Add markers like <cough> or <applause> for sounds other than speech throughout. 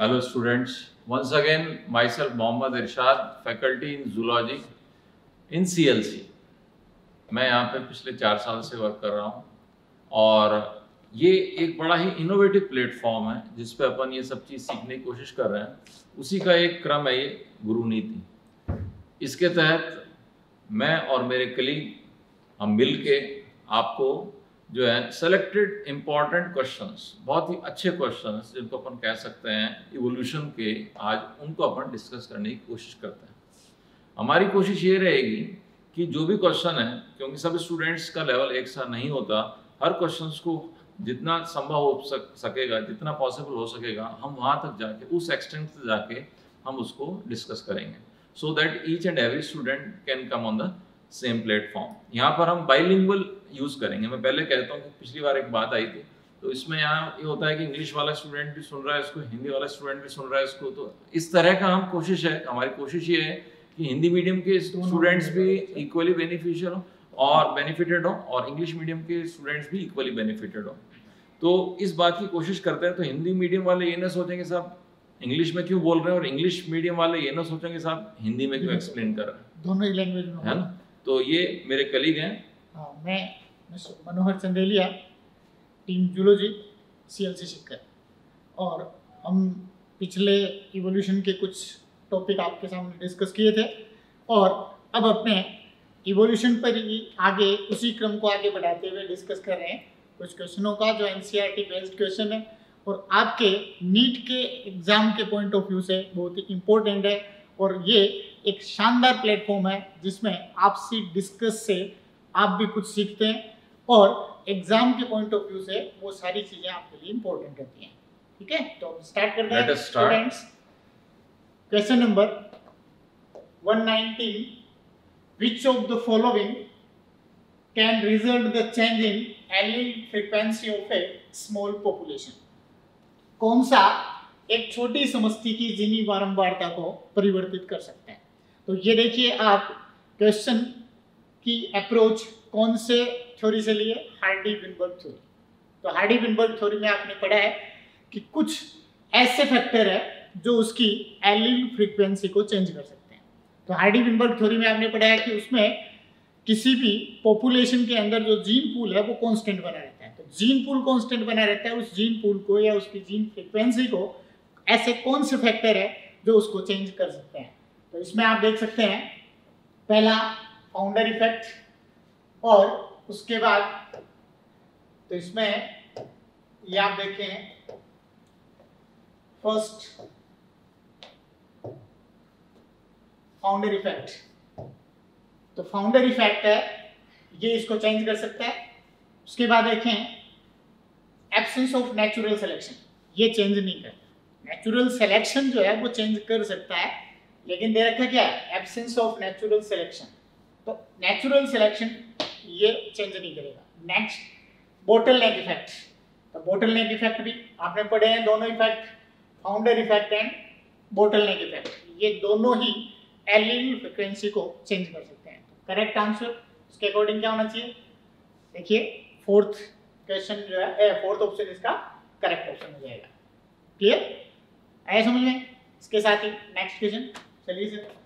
Hello students, once again myself Mohammad Irshad, faculty in zoology in CLC. मैं यहाँ पे पिछले चार साल से वर्क कर रहा हूँ। और ये एक बड़ा ही इनोवेटिव प्लेटफॉर्म है जिस पे अपन ये सब चीज़ सीखने की कोशिश कर रहे हैं। उसी का एक क्रम है ये गुरु नीति। इसके तहत मैं और मेरे कलीग हम मिल के आपको जो है सेलेक्टेड इंपॉर्टेंट क्वेश्चंस बहुत ही अच्छे क्वेश्चंस जिनको अपन कह सकते हैं इवोल्यूशन के आज उनको अपन डिस्कस करने की कोशिश करते हैं। हमारी कोशिश ये रहेगी कि जो भी क्वेश्चन है क्योंकि सभी स्टूडेंट्स का लेवल एक सा नहीं होता हर क्वेश्चन को जितना संभव हो सक, सकेगा जितना पॉसिबल हो सकेगा हम वहाँ तक जाके उस एक्सटेंट तक जाके हम उसको डिस्कस करेंगे। So that each and every student can come on the same platform यहाँ पर हम बाइलिंगुअल यूज़ करेंगे। मैं पहले कहता हूँ कि पिछली बार एक बात आई थी तो इसमें यहाँ ये होता है कि इंग्लिश वाला स्टूडेंट भी सुन रहा है इसको हिंदी वाला स्टूडेंट भी सुन रहा है इसको तो इस तरह का हम कोशिश है हमारी कोशिश ये है कि हिंदी मीडियम के स्टूडेंट्स भी इक्वली बेनिफिशियल हो और बेनिफिटेड हो और इंग्लिश मीडियम के स्टूडेंट्स भी इक्वली बेनिफिटेड हो। तो इस बात की कोशिश करते हैं तो हिंदी मीडियम वाले ये ना सोचेंगे साहब इंग्लिश में क्यों बोल रहे हैं और इंग्लिश मीडियम वाले ये ना सोचेंगे साहब हिंदी में क्यों एक्सप्लेन कर रहे हैं। दोनों ही लैंग्वेज में है ना? तो ये मेरे कलीग हैं हाँ मैं mister Manohar Chandeliya, team zoology CLC शिक्षक। और हम पिछले इवोल्यूशन के कुछ टॉपिक आपके सामने डिस्कस किए थे। और अब अपने इवोल्यूशन पर ही आगे, उसी क्रम को आगे बढ़ाते हुए डिस्कस कर रहे हैं। कुछ क्वेश्चनों का जो एनसीईआरटी बेस्ड क्वेश्चन है। और आपके नीट के एग्ज़ाम के पॉइंट ऑफ़ व्यू से बहुत ही इम्पोर्टेंट है। और ये एक शानदार प्लेटफॉर्म है जिसमें आपसी डिस्कस से आप भी कुछ सीखते हैं और एग्ज़ाम के पॉइंट ऑफ़ व्यू से वो सारी चीज़ें आपके लिए इम्पोर्टेंट रहती हैं। ठीक है? तो स्टार्ट करते हैं students question number 119 which of the following can result the change in allele frequency of a small population? कौन सा एक छोटी समस्ती की जीनी बारंबारता को परिवर्तित कर सकते हैं? तो ये देखिए आप क्वेश्चन की अप्रोच कौन से थ्योरी से लिए हार्डी विनबर्ग थ्योरी तो हार्डी विनबर्ग थ्योरी में आपने पढ़ा है कि कुछ ऐसे फैक्टर है जो उसकी एलिल फ्रीक्वेंसी को चेंज कर सकते हैं। तो हार्डी विनबर्ग थ्योरी में आपने पढ़ा है कि उसमें किसी भी पॉपुलेशन के अंदर जो जीन पूल है वो कांस्टेंट बना रहता है। तो जीन पूल कांस्टेंट बना रहता है उस जीन पूल को या उसकी जीन फ्रिक्वेंसी को। ऐसे कौन से फैक्टर है जो उसको चेंज कर सकते हैं? तो इसमें आप देख सकते हैं, पहला फाउंडर इफ़ेक्ट और उसके बाद तो इसमें ये आप देखें फ़र्स्ट फाउंडर इफ़ेक्ट तो फाउंडर इफ़ेक्ट है, ये इसको चेंज कर सकता है। उसके बाद देखें एब्सेंस ऑफ़ नेचुरल सिलेक्शन ये चेंज नहीं करता। नेचुरल सिलेक्शन जो है, वो चेंज कर सकता है, लेकिन दे रखा क्या है? एब्सेंस ऑफ़ नेचुरल सिलेक्शन तो नेचुरल सिलेक्शन ये चेंज नहीं करेगा। नेक्स्ट बोटल नेक इफ़ेक्ट तो बोटल नेक इफ़ेक्ट भी आपने पढ़े हैं, दोनों effect founder effect and bottleneck effect ये दोनों ही एलिल फ्रिक्वेंसी को चेंज कर सकते हैं। करेक्ट आंसर उसके अकॉर्डिंग क्या होना चाहिए? देखिए फोर्थ क्वेश्चन जो है फोर्थ ऑप्शन इसका करेक्ट ऑप्शन हो जाएगा। क्लियर आया समझ में? इसके साथ ही नेक्स्ट क्वेश्चन चलिए सर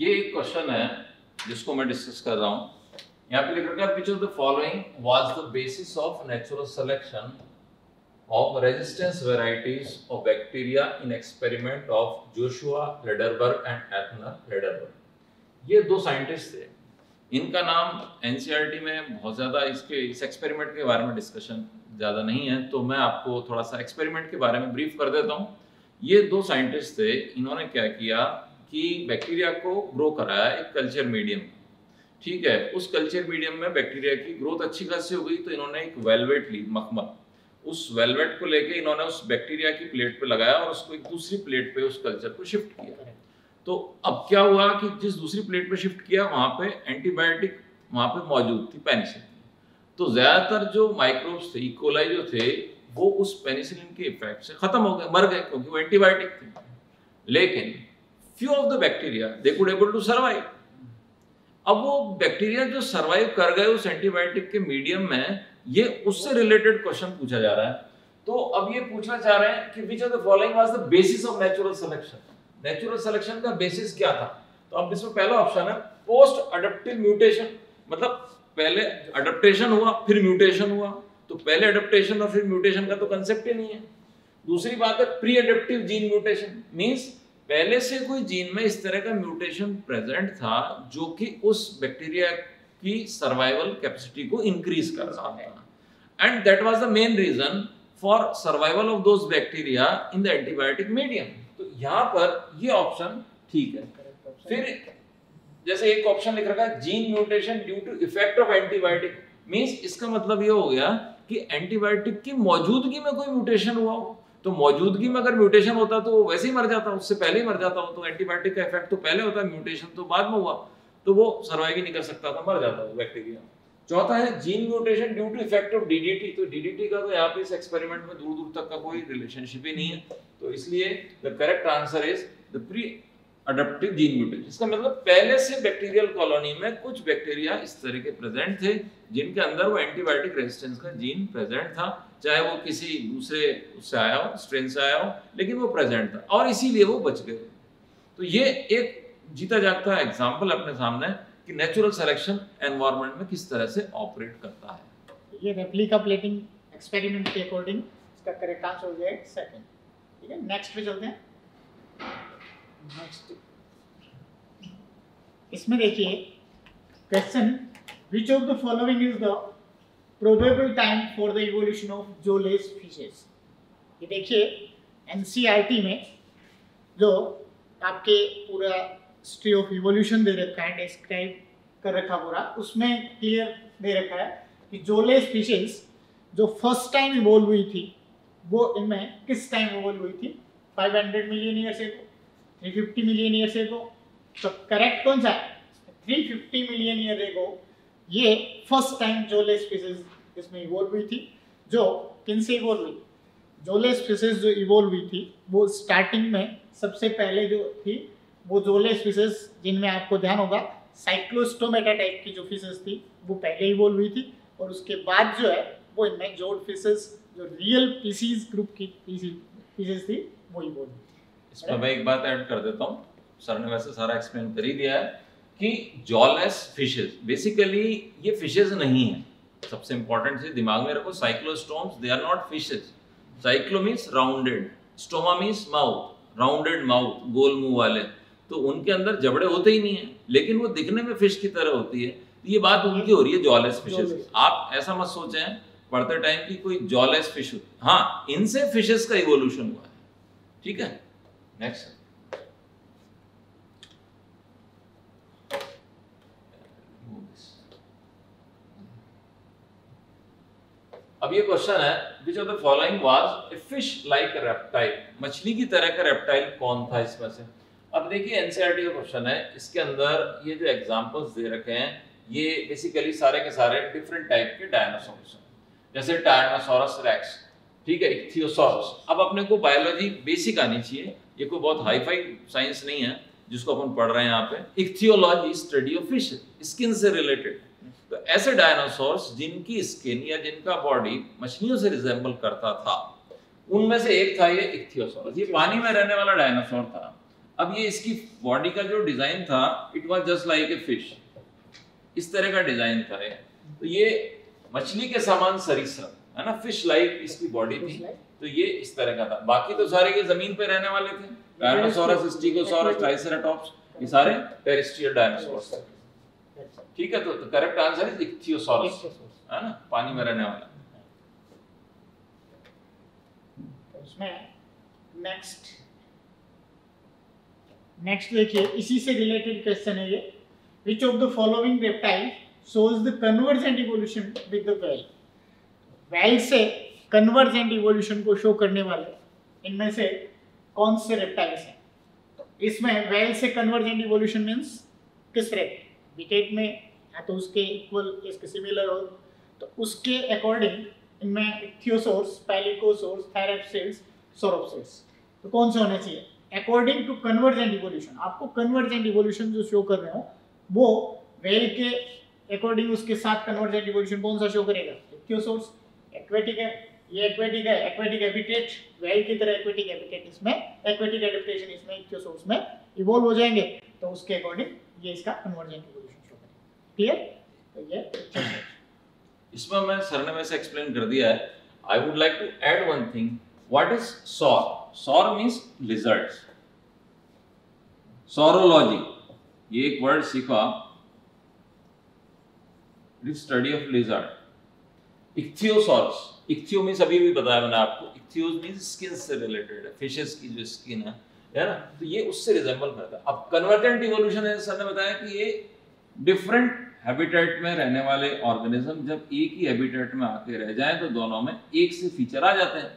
ये एक क्वेश्चन है जिसको मैं डिस्कस कर रहा हूँ। यहाँ पे लिख रखा है which of the following was the basis of natural selection of resistance varieties of bacteria in experiment of Joshua Lederberg and Ethner Lederberg. ये दो साइंटिस्ट थे। इनका नाम एनसीईआरटी में बहुत ज़्यादा इसके, इस एक्सपेरिमेंट के बारे में डिस्कशन ज़्यादा नहीं है तो मैं आपको थोड़ा सा एक्सपेरिमेंट के बारे में ब्रीफ कर देता हूँ। ये दो साइंटिस्ट थे, इन्होंने क्या किया? कि बैक्टीरिया को ग्रो कराया एक कल्चर मीडियम ठीक है? उस कल्चर मीडियम में बैक्टीरिया की ग्रोथ अच्छी खासी हो गई तो इन्होंने एक वेलवेट ली, मखमल। उस वेलवेट को लेके इन्होंने उस बैक्टीरिया की प्लेट पे लगाया और उसको एक दूसरी प्लेट पे उस कल्चर को शिफ्ट किया। तो अब क्या हुआ कि जिस दूसरी प्लेट पे शिफ्ट किया, वहाँ पे एंटीबायोटिक वहाँ पे मौजूद थी पेनिसिलिन तो ज़्यादातर जो माइक्रोब्स थे इकोलाई जो थे, वो उस पेनिसिलिन के इफ़ेक्ट से खत्म हो गए, मर गए, क्योंकि वो एंटीबायोटिक थे। लेकिन few of the bacteria they could able to survive अब वो बैक्टीरिया जो सरवाइव कर गए उस एंटीबायोटिक के मीडियम में, ये उससे रिलेटेड क्वेश्चन पूछा जा रहा है। तो अब ये पूछना चाह रहे हैं कि which of the following was the basis of natural selection natural selection का बेसिस क्या था? तो अब इसमें पहला ऑप्शन है पोस्ट अडेप्टिव म्यूटेशन मतलब पहले अडेप्टेशन हुआ, फिर म्यूटेशन हुआ। तो पहले अडेप्टेशन और फिर म्यूटेशन का तो कंसेप्ट ही नहीं है। दूसरी बात है pre adaptive gene mutation means पहले से कोई जीन में इस तरह का म्यूटेशन प्रेजेंट था जो कि उस बैक्टीरिया की सर्वाइवल कैपेसिटी को इंक्रीज कर रहा था। And that was the main reason for survival of those bacteria in the antibiotic medium तो यहाँ पर ये ऑप्शन ठीक है। फिर जैसे एक ऑप्शन लिख रखा है gene mutation due to effect of antibiotic means इसका मतलब ये हो गया कि एंटीबायोटिक की मौजूदगी में कोई म्यूटेशन हुआ हो। तो मौजूदगी में अगर म्यूटेशन होता तो वो वैसे ही मर जाता, उससे पहले ही मर जाता हो तो एंटीबायोटिक का इफ़ेक्ट तो पहले होता है, म्यूटेशन तो बाद में हुआ तो वो सर्वाइव ही नहीं कर सकता था, मर जाता वो बैक्टीरिया चौथा है gene mutation due to effect of DDT तो डीडीटी का तो यहाँ पे इस एक्सपेरिमेंट में दूर दूर तक का कोई रिलेशनशिप ही नहीं है तो इसलिए the correct answer is the pre adaptive gene mutation इसका मतलब पहले से बैक्टीरियल कॉलोनी में कुछ बैक्टीरिया इस तरह के प्रेजेंट थे, जिनके अंदर वो एंटीबायोटिक रेजिस्टेंस का जीन प्रेजेंट था चाहे वो किसी दूसरे उससे आया हो स्ट्रेन से आया हो, लेकिन वो प्रेजेंट था और इसीलिए वो बच गए। तो ये एक जीता जागता एग्ज़ाम्पल अपने सामने कि नेचुरल सिलेक्शन एनवायरनमेंट में किस तरह से ऑपरेट करता है। ये रेप्लिका प्लेटिंग एक्सपेरिमेंट के अकॉर्डिंग इसका करेक्ट आंसर हो जाएगा सेकंड ठीक है नेक्स्ट पे चलते हैं। नेक्स्ट इसमें देखिए question which of the following is the probable time for the evolution of jawless fishes ये देखिए एनसीईआरटी में जो आपके पूरा हिस्ट्री ऑफ़ इवोल्यूशन दे रखा है डिस्क्राइब कर रखा पूरा, उसमें क्लियर दे रखा है कि जोलेस फिशेस जो फ़र्स्ट टाइम इवोल्व हुई थी, वो इनमें किस टाइम इवोल्व हुई थी? 500 मिलियन ईयर से 350 मिलियन ईयर से को तो करेक्ट कौन सा? है 350 मिलियन ईयर एगो ये फ़र्स्ट टाइम जोले स्पीसीज इसमें इवोल्व हुई थी, जो किन से इवोल्व हुई? जोले स्पीसीज जो इवोल्व हुई थी, वो स्टार्टिंग में सबसे पहले जो थी, वो जोले स्पीसीज जिनमें आपको ध्यान होगा साइक्लोस्टोमेटा टाइप की जो फिशेस थी, वो पहले इवोल्व हुई थी और उसके बाद जो है, वो इनमें जोड फिशेस जो रियल पीसीज ग्रुप की फिशेस थी, वो इवोल्व हुई इसमें मैं एक बात ऐड कर देता हूँ। सर ने वैसे सारा एक्सप्लेन कर ही दिया है। कि जॉलेस फिशेस बेसिकली ये फिशेस नहीं है। सबसे इंपॉर्टेंट चीज़ दिमाग में रखो cyclostomes they are not fishes cyclo means rounded stoma means mouth rounded mouth गोल मुँह वाले। तो उनके अंदर जबड़े होते ही नहीं है लेकिन वो दिखने में फ़िश की तरह होती है। तो ये बात उनकी हो रही है जॉलेस फिशेस आप ऐसा मत सोचें पढ़ते टाइम की कोई जॉलेस फ़िश हाँ। इनसे फिशेस का इवोल्यूशन हुआ है। ठीक है? नेक्स्ट अब ये क्वेश्चन है which of the following was a fish like reptile मछली की तरह का रेप्टाइल कौन था इसमें से? अब देखिए एनसीईआरटी का क्वेश्चन है। इसके अंदर ये जो एग्जांपल्स दे रखे हैं, ये बेसिकली सारे के सारे डिफरेंट टाइप के डायनासोर्स हैं। जैसे टायनासोरस रेक्स ठीक है इक्थियोसॉरस अब अपने को बायोलॉजी बेसिक आनी चाहिए। ये कोई बहुत हाई फाई साइंस नहीं है, जिसको अपन पढ़ रहे हैं यहाँ पे। Ichthyology study of fish skin से रिलेटेड तो ऐसे डायनासोर्स जिनकी स्किन या जिनका बॉडी मछलियों से रिजेंबल करता था उनमें से एक था ये इक्थियोसोरस ये पानी में रहने वाला डायनासोर था। अब ये इसकी बॉडी का जो डिज़ाइन था it was just like a fish इस तरह का डिज़ाइन था ये। तो ये मछली के समान सरीसृप है ना? फ़िश लाइक इसकी बॉडी थी। तो ये इस तरह का था। बाकी तो सारे ये ज़मीन पे रहने वाले थे। डायनासोरस स्टीगोसोरस ट्राइसेराटॉप्स ये सारे टेरेस्ट्रियल डायनासोर्स थे। ठीक है तो, तो करेक्ट आंसर इज़ इक्थियोसॉरस है ना? पानी में रहने वाला। तो उसमें नेक्स्ट नेक्स्ट देखिए इसी से रिलेटेड क्वेश्चन है ये। Which of the following reptile shows the convergent evolution with the whale? Whale से convergent evolution को शो करने वाले इनमें से कौन से रेप्टाइल्स हैं? तो इसमें whale से convergent evolution मींस किस रेट विकेट में तो उसके इक्वल इसके सिमिलर हो तो उसके अकॉर्डिंग इनमें इक्थियोसोर्स पैलिकोसोर्स थैरेप्सिड्स सोरोप्सिड्स तो कौन से होने चाहिए? अकॉर्डिंग टू कन्वर्जेंट इवोल्यूशन आपको कन्वर्जेंट इवोल्यूशन जो शो कर रहे हो, वो वेल के अकॉर्डिंग उसके साथ कन्वर्जेंट इवोल्यूशन कौन सा शो करेगा? इक्थियोसोर्स एक्वेटिक है, ये एक्वेटिक है एक्वेटिक हैबिटेट वेल की तरह एक्वेटिक हैबिटेट इसमें एक्वेटिक एडेप्टेशन इसमें इक्थियोसोर्स में इवॉल्व हो जाएँगे। तो उसके अकॉर्डिंग ये इसका कन्वर्जेंट इवोल्यूशन क्लियर तो ये इसमें मैं सर ने वैसे एक्सप्लेन कर दिया है। I would like to add one thing what is saur saur means lizards saurology ये एक वर्ड सीखा it is study of lizard ichthyosaurus ichthyo means अभी भी बताया मैंने आपको। इक्थियोस मींस स्किन से रिलेटेड है। फिशेस की जो स्किन है है ना? तो ये उससे रिजेंबल करता है। अब कन्वर्जेंट इवोल्यूशन है सर ने बताया कि ये डिफरेंट हैबिटेट में रहने वाले ऑर्गेनिज्म जब एक ही हैबिटेट में आके रह जाएँ तो दोनों में एक से फीचर आ जाते हैं।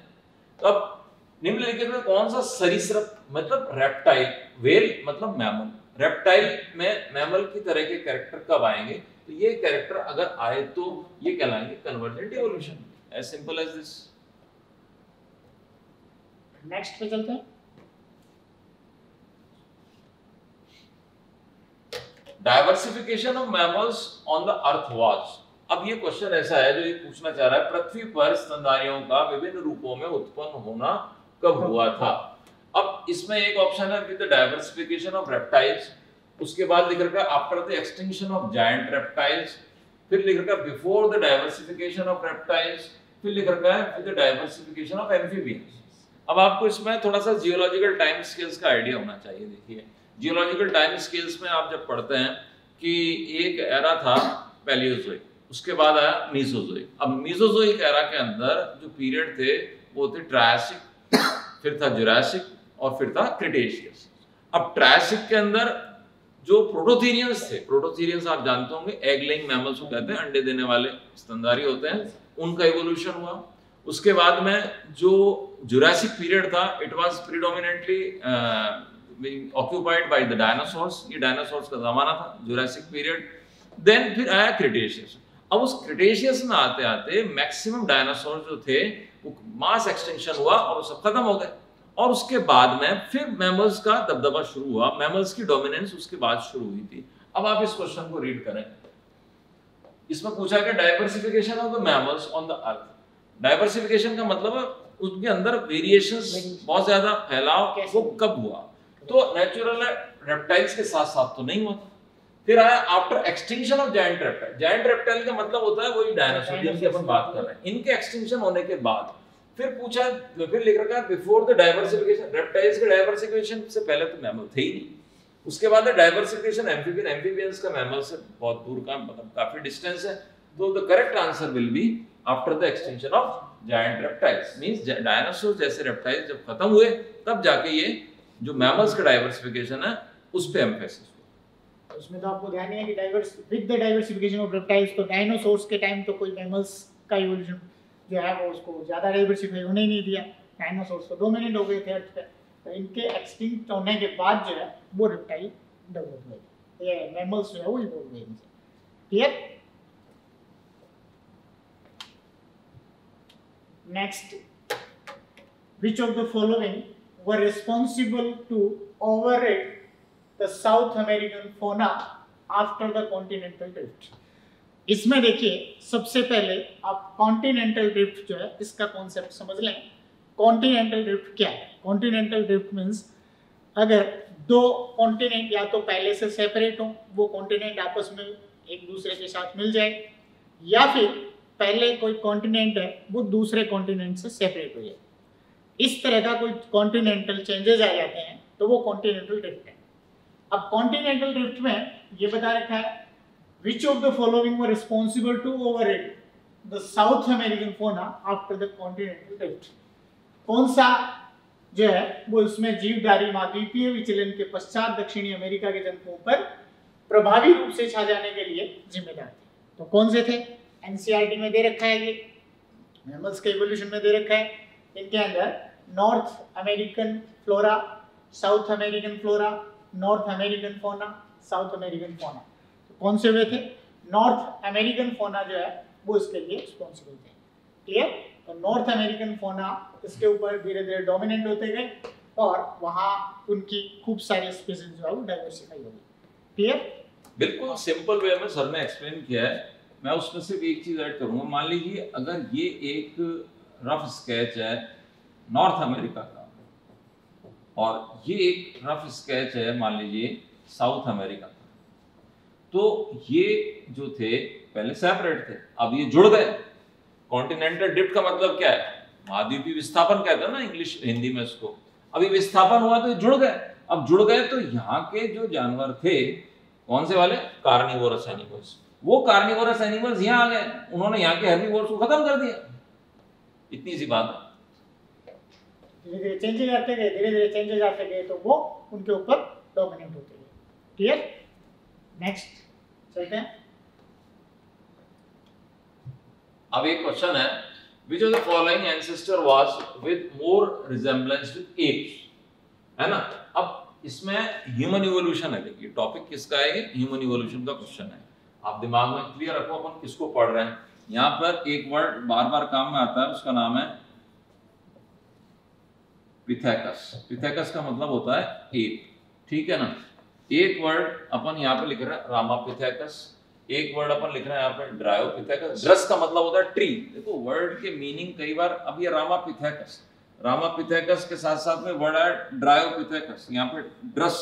तो अब निम्नलिखित में कौन सा सरीसृप मतलब रेप्टाइल वेल मतलब मैमल रेप्टाइल में मैमल की तरह के कैरेक्टर कब आएँगे? तो ये कैरेक्टर अगर आए तो ये कहलाएँगे convergent evolution as simple as this next पे चलते हैं। Diversification of mammals on the earth was अब ये क्वेश्चन ऐसा है जो ये पूछना चाह रहा है, पृथ्वी पर स्तनधारियों का विभिन्न रूपों में उत्पन्न होना कब हुआ था? अब इसमें एक ऑप्शन है with the diversification of reptiles उसके बाद लिख रखा after the extinction of giant reptiles फिर लिख रखा before the diversification of reptiles फिर लिख रखा है with the diversification of amphibians अब आपको इसमें थोड़ा सा जियोलॉजिकल टाइम स्केल्स का आइडिया होना चाहिए, देखिए। जियोलॉजिकल टाइम स्केल्स में आप जब पढ़ते हैं कि एक एरा था पैलियोजोइक उसके बाद आया मीसोजोइक अब मीसोजोइक एरा के अंदर जो पीरियड थे, वो थे ट्रायसिक फिर था जुरासिक और फिर था क्रिटेशियस अब ट्रायसिक के अंदर जो प्रोटोथीरियंस थे प्रोटोथीरियंस आप जानते होंगे एग लेइंग मैमल्स को कहते हैं, अंडे देने वाले स्तनधारी होते हैं, उनका इवोल्यूशन हुआ। उसके बाद में जो जुरासिक पीरियड था it was predominantly occupied by the dinosaurs ये डायनासोर्स का जमाना था जुरासिक पीरियड देन फिर आया क्रिटेशियस अब उस क्रिटेशियस में आते आते मैक्सिमम डायनासोर जो थे वो मास एक्सटेंशन हुआ और वो सब खत्म हो गए। और उसके बाद में फिर मैमल्स का दबदबा शुरू हुआ। मैमल्स की डोमिनेंस उसके बाद शुरू हुई थी। अब आप इस क्वेश्चन को रीड करें। इसमें पूछा गया diversification of the mammals on the earth diversification का मतलब है उनके अंदर वेरिएशंस बहुत ज़्यादा फैलाव वो कब हुआ? तो नेचुरल रेप्टाइल्स के साथ साथ तो नहीं होता फिर आया after extinction of giant reptile giant reptile का मतलब होता है वही डायनासोर जिनकी अपन बात कर रहे हैं। इनके एक्सटिंक्शन होने के बाद फिर पूछा फिर लिख रखा है बिफोर द डाइवर्सिफिकेशन रेप्टाइल्स के डाइवर्सिफिकेशन से पहले तो मैमल थे ही नहीं। उसके बाद डाइवर्सिफिकेशन एम्फीबियन एम्फीबियंस का मैमल से बहुत दूर का मतलब काफ़ी डिस्टेंस है। तो the correct answer will be after the extension of giant reptiles means dinosaur जैसे रेप्टाइल्स जब खत्म हुए तब जाके ये जो मैमल्स का डाइवर्सिफिकेशन है, उस पे एम्फेसिस हुआ। उसमें तो आपको ध्यान है कि diverse with the diversification of reptiles तो डायनासोर्स के टाइम तो कोई मैमल्स का इवोल्यूशन जो है वो उसको ज़्यादा डाइवर्सिफाई होने नहीं दिया। डायनासोर्स तो डोमिनेंट हो गए थे अर्थ पे। तो इनके एक्सटिंक्ट होने के बाद जो है, वो रेप्टाइल डेवलप हुए। ये मैमल्स जो है वो इवॉल्व हुए इनसे। Clear next which of the following were responsible to override the South American fauna after the continental drift? इसमें देखिए, सबसे पहले आप कॉन्टिनेंटल ड्रिफ्ट जो है, इसका कॉन्सेप्ट समझ लें। कॉन्टिनेंटल ड्रिफ्ट क्या है? कॉन्टिनेंटल ड्रिफ्ट मीन्स अगर दो कॉन्टिनेंट या तो पहले से सेपरेट हो, वो कॉन्टिनेंट आपस में एक दूसरे के साथ मिल जाए, या फिर पहले कोई कॉन्टिनेंट है, वो दूसरे कॉन्टिनेंट से सेपरेट हो जाए। इस तरह का कोई कॉन्टिनेंटल चेंजेस आ जाते हैं तो वो कॉन्टिनेंटल ड्रिफ्ट है। अब कॉन्टिनेंटल ड्रिफ्ट में ये बता रखा है, which of the following were responsible to override the South American fauna after the continental drift? कौन सा जो है, वो इसमें जीवधारी महाद्वीपीय विचलन के पश्चात दक्षिणी अमेरिका के जनकों पर प्रभावी रूप से छा जाने के लिए जिम्मेदार थे। तो कौन से थे? एनसीईआरटी में दे रखा है ये। मैमल्स के इवोल्यूशन में दे रखा है। इनके अंदर North American flora South American flora North American fauna South American fauna कौन से हुए थे? नॉर्थ अमेरिकन फोना जो है, वो इसके लिए रिस्पॉन्सिबल थे। क्लियर तो नॉर्थ अमेरिकन फोना इसके ऊपर धीरे धीरे डोमिनेंट होते गए और वहाँ उनकी खूब सारी स्पीसीज जो है, वो डाइवर्सिफाई हो गई। क्लियर बिल्कुल सिंपल वे में सर ने एक्सप्लेन किया है। मैं उसमें सिर्फ़ एक चीज़ ऐड करूँगा। मान लीजिए, अगर ये एक रफ स्केच है नॉर्थ अमेरिका का। और ये एक रफ स्केच है, मान लीजिए, साउथ अमेरिका का। तो ये जो थे, पहले सेपरेट थे, अब ये जुड़ गए। कॉन्टिनेंटल डिप्ट का मतलब क्या है? महाद्वीपीय विस्थापन कहते हैं ना इंग्लिश हिंदी में इसको। अभी विस्थापन हुआ तो ये जुड़ गए। अब जुड़ गए तो यहाँ के जो जानवर थे, कौन से वाले? कार्निवोरस एनिमल्स वो कार्निवोरस एनिमल्स यहाँ आ गए। उन्होंने यहाँ के हेर्बीवोर्स को खत्म कर दिया। इतनी सी बात है। धीरे धीरे चेंजेज आते गए धीरे धीरे चेंजेज आते गए तो वो उनके ऊपर डोमिनेट होते गए। क्लियर नेक्स्ट चलते हैं। अब एक क्वेश्चन है, which of the following ancestor was with more resemblance with apes? है ना? अब इसमें ह्यूमन इवोल्यूशन है, देखिए टॉपिक किसका है ह्यूमन इवोल्यूशन का क्वेश्चन है। आप दिमाग में क्लियर रखो, अपन किसको पढ़ रहे हैं? यहाँ पर एक वर्ड बार बार काम में आता है, उसका नाम है पिथेकस पिथेकस का मतलब होता है एप ठीक है ना? एक वर्ड अपन यहाँ पे लिख रहे हैं रामापिथेकस एक वर्ड अपन लिख रहे हैं यहाँ पे ड्रायोपिथेकस ड्रस का मतलब होता है ट्री देखो वर्ड के मीनिंग कई बार, अब ये रामापिथेकस रामापिथेकस के साथ साथ में वर्ड है ड्रायोपिथेकस यहाँ पे ड्रस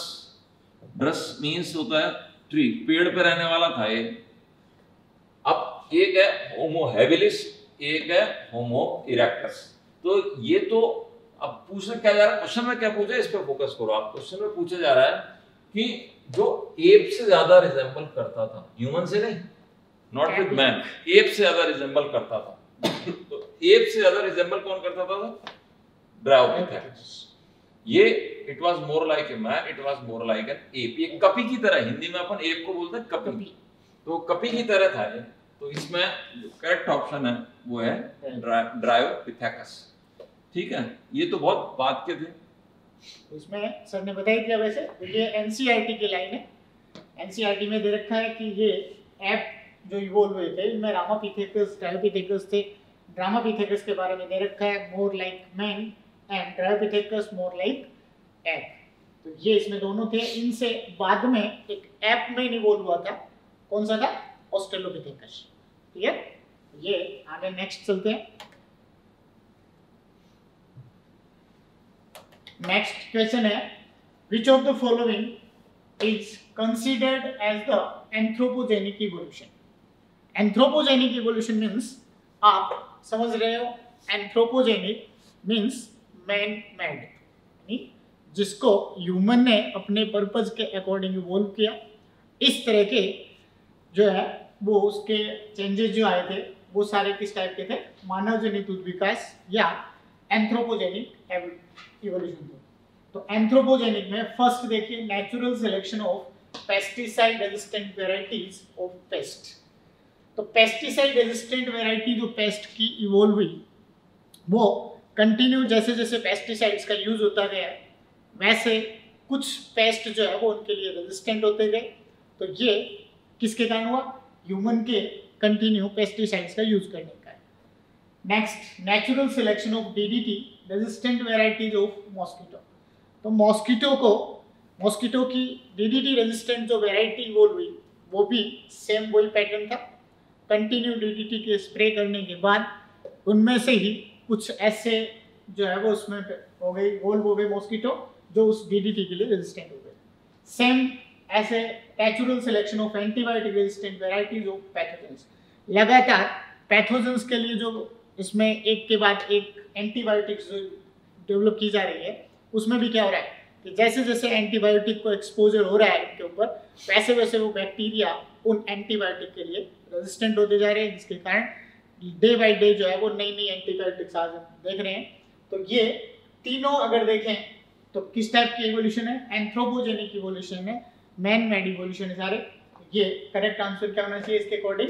ड्रस मीन्स होता है ट्री पेड़ पे रहने वाला था ये। अब एक है होमो हैबिलिस एक है होमो इरेक्टस तो ये तो अब पूछना क्या जा रहा है? क्वेश्चन में क्या पूछा इस पे फोकस करो। आप क्वेश्चन में पूछा जा रहा है कि जो एप से ज़्यादा रिजेंबल करता था ह्यूमन से नहीं नॉट विद मैन एप से ज़्यादा रिजेंबल करता था तो एप से ज़्यादा रिजेंबल कौन करता था? ड्रायोपिथेकस ये it was more like a man it was more like an ape ये कपी की तरह हिंदी में अपन एप को बोलते हैं कपी। तो कपी की तरह था ये। तो इसमें करेक्ट ऑप्शन है वो है ड्रायोपिथेकस ठीक है? ये तो बहुत बात के थे। इसमें सर ने बताई दिया वैसे ये एनसीईआरटी की लाइन है। एनसीईआरटी में दे रखा है कि ये ऐप जो इवोल्व हुए थे, इनमें रामापिथेकस ड्रायोपिथेकस थे। ड्रामापिथेकस के बारे में दे रखा है more like man and Dryopithecus more like ape तो ये इसमें दोनों थे। इनसे बाद में एक ऐप में इवोल्व हुआ था। कौन सा था? ऑस्ट्रेलोपिथेकस ठीक है? ये आगे नेक्स्ट चलते हैं। नेक्स्ट क्वेश्चन है which of the following is considered as the anthropogenic evolution anthropogenic evolution means आप समझ रहे हो एंथ्रोपोजेनिक मीन्स मैन मेड जिसको ह्यूमन ने अपने पर्पज के अकॉर्डिंग इवोल्व किया। इस तरह के जो है, वो उसके चेंजेस जो आए थे, वो सारे किस टाइप के थे? मानव जनित विकास या एंथ्रोपोजेनिक इवोल्यूशन तो एंथ्रोपोजेनिक में फ़र्स्ट देखिए natural selection of pesticide resistant varieties of pest तो पेस्टिसाइड रेजिस्टेंट वेराइटी जो पेस्ट की इवोल्व हुई, वो कंटिन्यू जैसे जैसे पेस्टिसाइड्स का यूज़ होता गया, वैसे कुछ पेस्ट जो है वो उनके लिए रेजिस्टेंट होते गए। तो ये किसके कारण हुआ? ह्यूमन के कंटिन्यू पेस्टिसाइड्स का यूज़ करने next natural selection of DDT resistant varieties of mosquito तो मॉस्किटो को मॉस्किटो की डीडीटी रेजिस्टेंट जो वेराइटी इवोल्व हुई, वो भी सेम वही पैटर्न था। कंटिन्यू डीडीटी के स्प्रे करने के बाद, उनमें से ही कुछ ऐसे जो है वो उसमें हो गई वोल्व हो गए मॉस्किटो जो उस डीडीटी के लिए रेजिस्टेंट हो गए। सेम ऐसे natural selection of antibiotic resistant varieties of pathogens लगातार पैथोजेंस के लिए जो इसमें एक के बाद एक एंटीबायोटिक्स डेवलप की जा रही है उसमें भी क्या हो रहा है कि जैसे जैसे एंटीबायोटिक को एक्सपोजर हो रहा है इनके ऊपर वैसे वैसे वो बैक्टीरिया उन एंटीबायोटिक के लिए रेजिस्टेंट होते जा रहे हैं जिसके कारण डे बाई डे जो है वो नई नई एंटीबायोटिक्स आज देख रहे हैं। तो ये तीनों अगर देखें तो किस टाइप की इवोल्यूशन है? एंथ्रोपोजेनिक इवोल्यूशन है मैन मेड इवोल्यूशन है सारे। ये करेक्ट आंसर क्या होना चाहिए इसके अकॉर्डिंग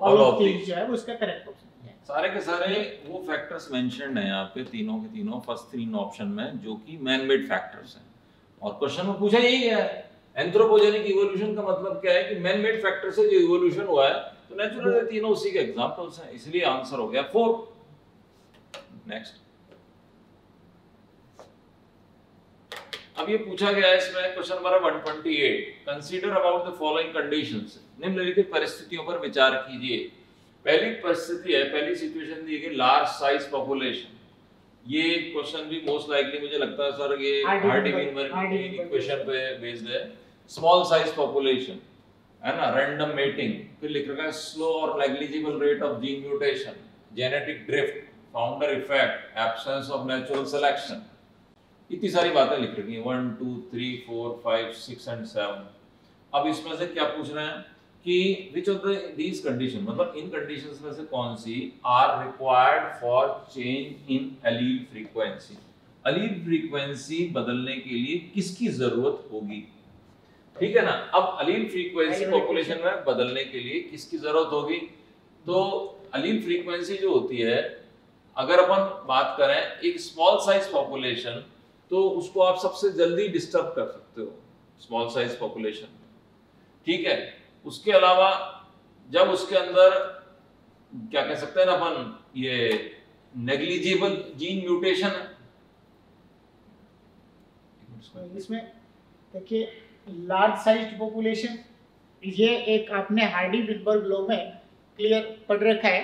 ऑल ऑफ़ दीज जो है वो इसका करेक्ट ऑप्शन सारे के सारे वो फैक्टर्स मेंशन्ड हैं यहाँ पे तीनों के तीनों फ़र्स्ट तीन ऑप्शन में, जो कि मैन मेड फैक्टर्स हैं। और क्वेश्चन में पूछा यही है एंथ्रोपोजेनिक इवोल्यूशन का मतलब क्या है कि मैन मेड फैक्टर से जो इवोल्यूशन हुआ है तो नेचुरल तीनों उसी के एग्जांपल्स हैं, इसलिए आंसर हो गया फोर नेक्स्ट अब ये पूछा गया है इसमें question number 128 consider about the following conditions निम्नलिखित परिस्थितियों पर विचार कीजिए। पहली परिस्थिति है पहली सिचुएशन दी गई लार्ज साइज़ पॉपुलेशन ये क्वेश्चन भी मोस्ट लाइकली मुझे लगता है सर ये हार्डी की इक्वेशन पे बेस्ड है. स्मॉल साइज़ पॉपुलेशन है ना रैंडम मेटिंग फिर लिख रखा है स्लो और negligible rate of gene mutation genetic drift founder effect absence of natural selection इतनी सारी बातें लिख रखी हैं। One two three four five six and seven अब इसमें से क्या पूछ रहे हैं? कि विच ऑफ़ दीज कंडीशन मतलब इन कंडीशंस में से कौन सी are required for change in allele frequency allele frequency बदलने के लिए किसकी ज़रूरत होगी? ठीक है ना? अब अलील फ्रीक्वेंसी पॉपुलेशन में बदलने के लिए किसकी ज़रूरत होगी? तो अलील फ्रीक्वेंसी जो होती है अगर अपन बात करें एक स्मॉल साइज़ पॉपुलेशन तो उसको आप सबसे जल्दी डिस्टर्ब कर सकते हो स्मॉल साइज़ पॉपुलेशन ठीक है? उसके अलावा जब उसके अंदर, क्या कह सकते हैं अपन, ये नेग्लिजिबल जीन म्यूटेशन है। इसमें, देखिए लार्ज साइज़ पॉपुलेशन ये एक आपने हार्डी विलबर्ग लॉ में क्लियर पढ़ रखा है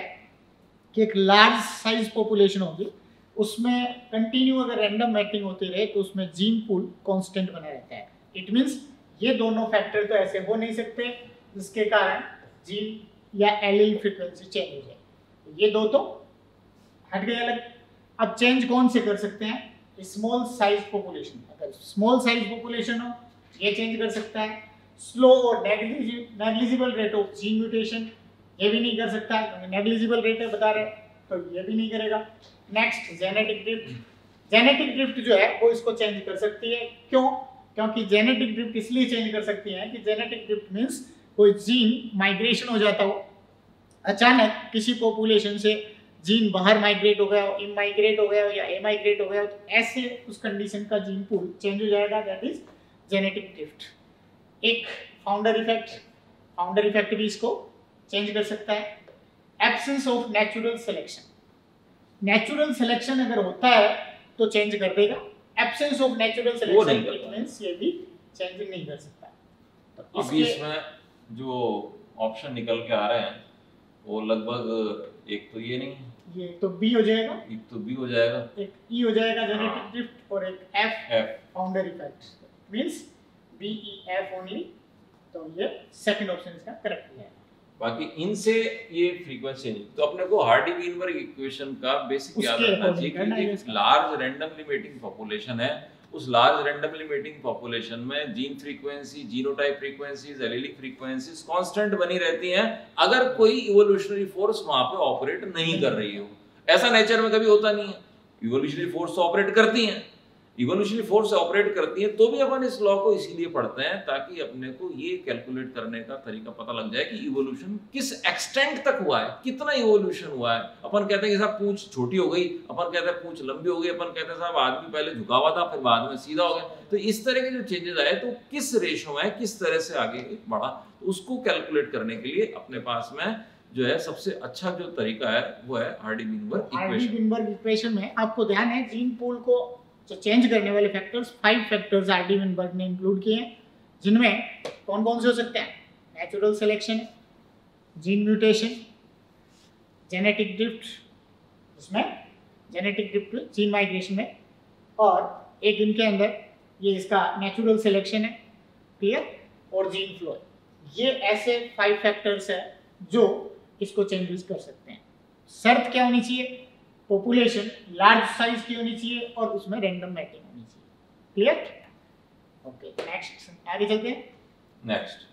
कि एक लार्ज साइज़ पॉपुलेशन होगी। उसमें कंटिन्यू अगर रैंडम मैटिंग होती रहे तो उसमें जीन पूल कांस्टेंट बना रहता है। इट मींस ये दोनों फैक्टर तो ऐसे हो नहीं सकते। जिसके कारण? जीन या एलिल फ्रीक्वेंसी चेंज हो। जाए ये दो तो हट गए अलग। अब चेंज कौन से कर सकते हैं? स्मॉल साइज़ पॉपुलेशन अगर स्मॉल साइज़ पॉपुलेशन हो, ये चेंज कर सकता है। स्लो और negligible rate of gene mutation ये भी नहीं कर सकता है नेग्लिजिबल रेट है, बता रहे तो ये भी नहीं करेगा। Next genetic drift genetic drift जो है, वो इसको चेंज कर सकती है। क्यों? क्योंकि जेनेटिक ड्रिफ्ट इसलिए चेंज कर सकती है कि जेनेटिक ड्रिफ्ट मींस कोई जीन माइग्रेशन हो जाता हो अचानक किसी पॉपुलेशन से जीन बाहर माइग्रेट हो गया हो इन माइग्रेट हो गया हो या ए माइग्रेट हो गया हो तो ऐसे उस कंडीशन का जीन पूल चेंज हो जाएगा दैट इज़ जेनेटिक ड्रिफ्ट एक फाउंडर इफ़ेक्ट फाउंडर इफ़ेक्ट भी इसको चेंज कर सकता है। Absence of natural selection natural selection अगर होता है तो चेंज कर देगा। एब्सेंस ऑफ़ नेचुरल सिलेक्शन ये भी चेंज नहीं कर सकता। तो इसमें जो ऑप्शन निकल के आ रहे हैं वो लगभग एक तो ये नहीं ये तो बी हो जाएगा। एक तो बी हो जाएगा। एक ई हो जाएगा जेनेटिक ड्रिफ्ट और एक F F founder effect means B E F only तो ये सेकंड ऑप्शन इसका करेक्ट है। बाकी इनसे ये फ्रीक्वेंसी नहीं। तो अपने को हार्डी वीनबर्ग इक्वेशन का बेसिक याद रखना चाहिए कि एक लार्ज रैंडमली मेटिंग पॉपुलेशन है उस लार्ज रैंडमली मेटिंग पॉपुलेशन में gene frequency genotype frequencies allelic frequencies constant बनी रहती हैं। अगर कोई इवोल्यूशनरी फोर्स वहाँ पे ऑपरेट नहीं कर रही हो। ऐसा नेचर में कभी होता नहीं है। इवोल्यूशनरी फोर्स ऑपरेट करती हैं। इवोल्यूशनरी फोर्स ऑपरेट करती है तो भी अपन इस लॉ को इसीलिए पढ़ते हैं ताकि अपने को ये कैलकुलेट करने का तरीका पता लग जाए कि इवोल्यूशन किस एक्सटेंट तक हुआ है, कितना इवोल्यूशन हुआ है। अपन कहते हैं कि साहब पूंछ छोटी हो गई, अपन कहते हैं पूंछ लंबी हो गई, अपन कहते हैं साहब आदमी पहले झुका हुआ था, फिर बाद में सीधा हो गया। तो इस तरह के जो चेंजेस आए तो किस रेशो में, किस तरह से आगे बढ़ा तो उसको कैलकुलेट करने के लिए अपने पास में जो है सबसे अच्छा जो तरीका है, वो है Hardy Weinberg Hardy equation Weinberg equation में आपको ध्यान है जीन पूल को चेंज करने वाले factors five factors Hardy Weinberg ने इंक्लूड किए हैं, जिनमें कौन कौन से हो सकते हैं? Natural selection gene mutation genetic drift इसमें जेनेटिक ड्रिफ्ट जीन माइग्रेशन में, और एक इनके अंदर, ये इसका नेचुरल सिलेक्शन है क्लियर और जीन फ्लो ये ऐसे फाइव फैक्टर्स है जो इसको चेंजेस कर सकते हैं। शर्त क्या होनी चाहिए? पॉपुलेशन लार्ज साइज़ की होनी चाहिए और उसमें रैंडम मैटिंग होनी चाहिए क्लियर ओके नेक्स्ट आगे चलते हैं Next.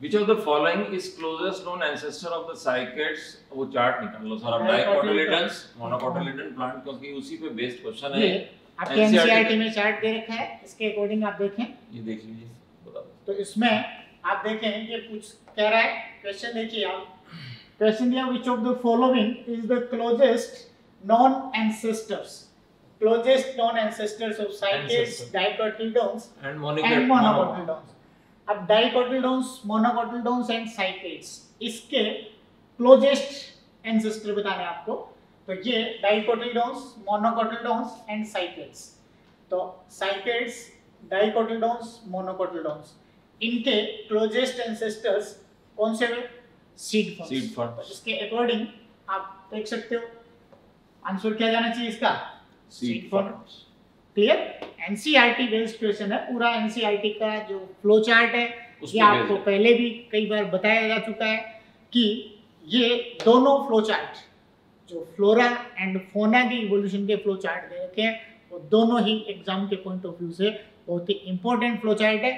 Which of the following is closest known ancestor of the cycads? वो चार्ट निकाल लो sir Dicotyledons. Dicotyledons monocotyledon plant क्योंकि उसी पे बेस्ड क्वेश्चन है आपके एनसीईआरटी में चार्ट दे रखा है इसके अकॉर्डिंग आप देखें ये देख लीजिए बता तो इसमें आप देखें ये पूछ कह रहा है क्वेश्चन देखिए आप which of the following is the closest non ancestors closest non ancestors of cycads Ancestor. Dicotyledons and monocotyledons. अब डाइकोटिलेडोन्स मोनोकोटिलेडोन्स एंड साइकेड्स इसके क्लोजेस्ट एंसेस्टर बताने आपको। तो ये डाइकोटिलेडोन्स मोनोकोटिलेडोन्स एंड साइकेड्स तो साइकेड्स डाइकोटिलडोन्स मोनोकोटिलडोन्स इनके closest ancestors कौन से हुए सीड Seed forms. तो इसके अकॉर्डिंग आप देख सकते हो। आंसर क्या जाना चाहिए इसका? Seed form. Clear NCERT based question है। पूरा एनसीईआरटी का जो फ्लो चार्ट है ये आपको पहले भी कई बार बताया जा चुका है कि ये दोनों फ्लो चार्ट जो फ्लोरा एंड फोना के इवोल्यूशन के फ्लो चार्ट दे रखे हैं वो दोनों ही एग्ज़ाम के पॉइंट ऑफ़ व्यू से बहुत ही इंपॉर्टेंट फ्लो चार्ट है।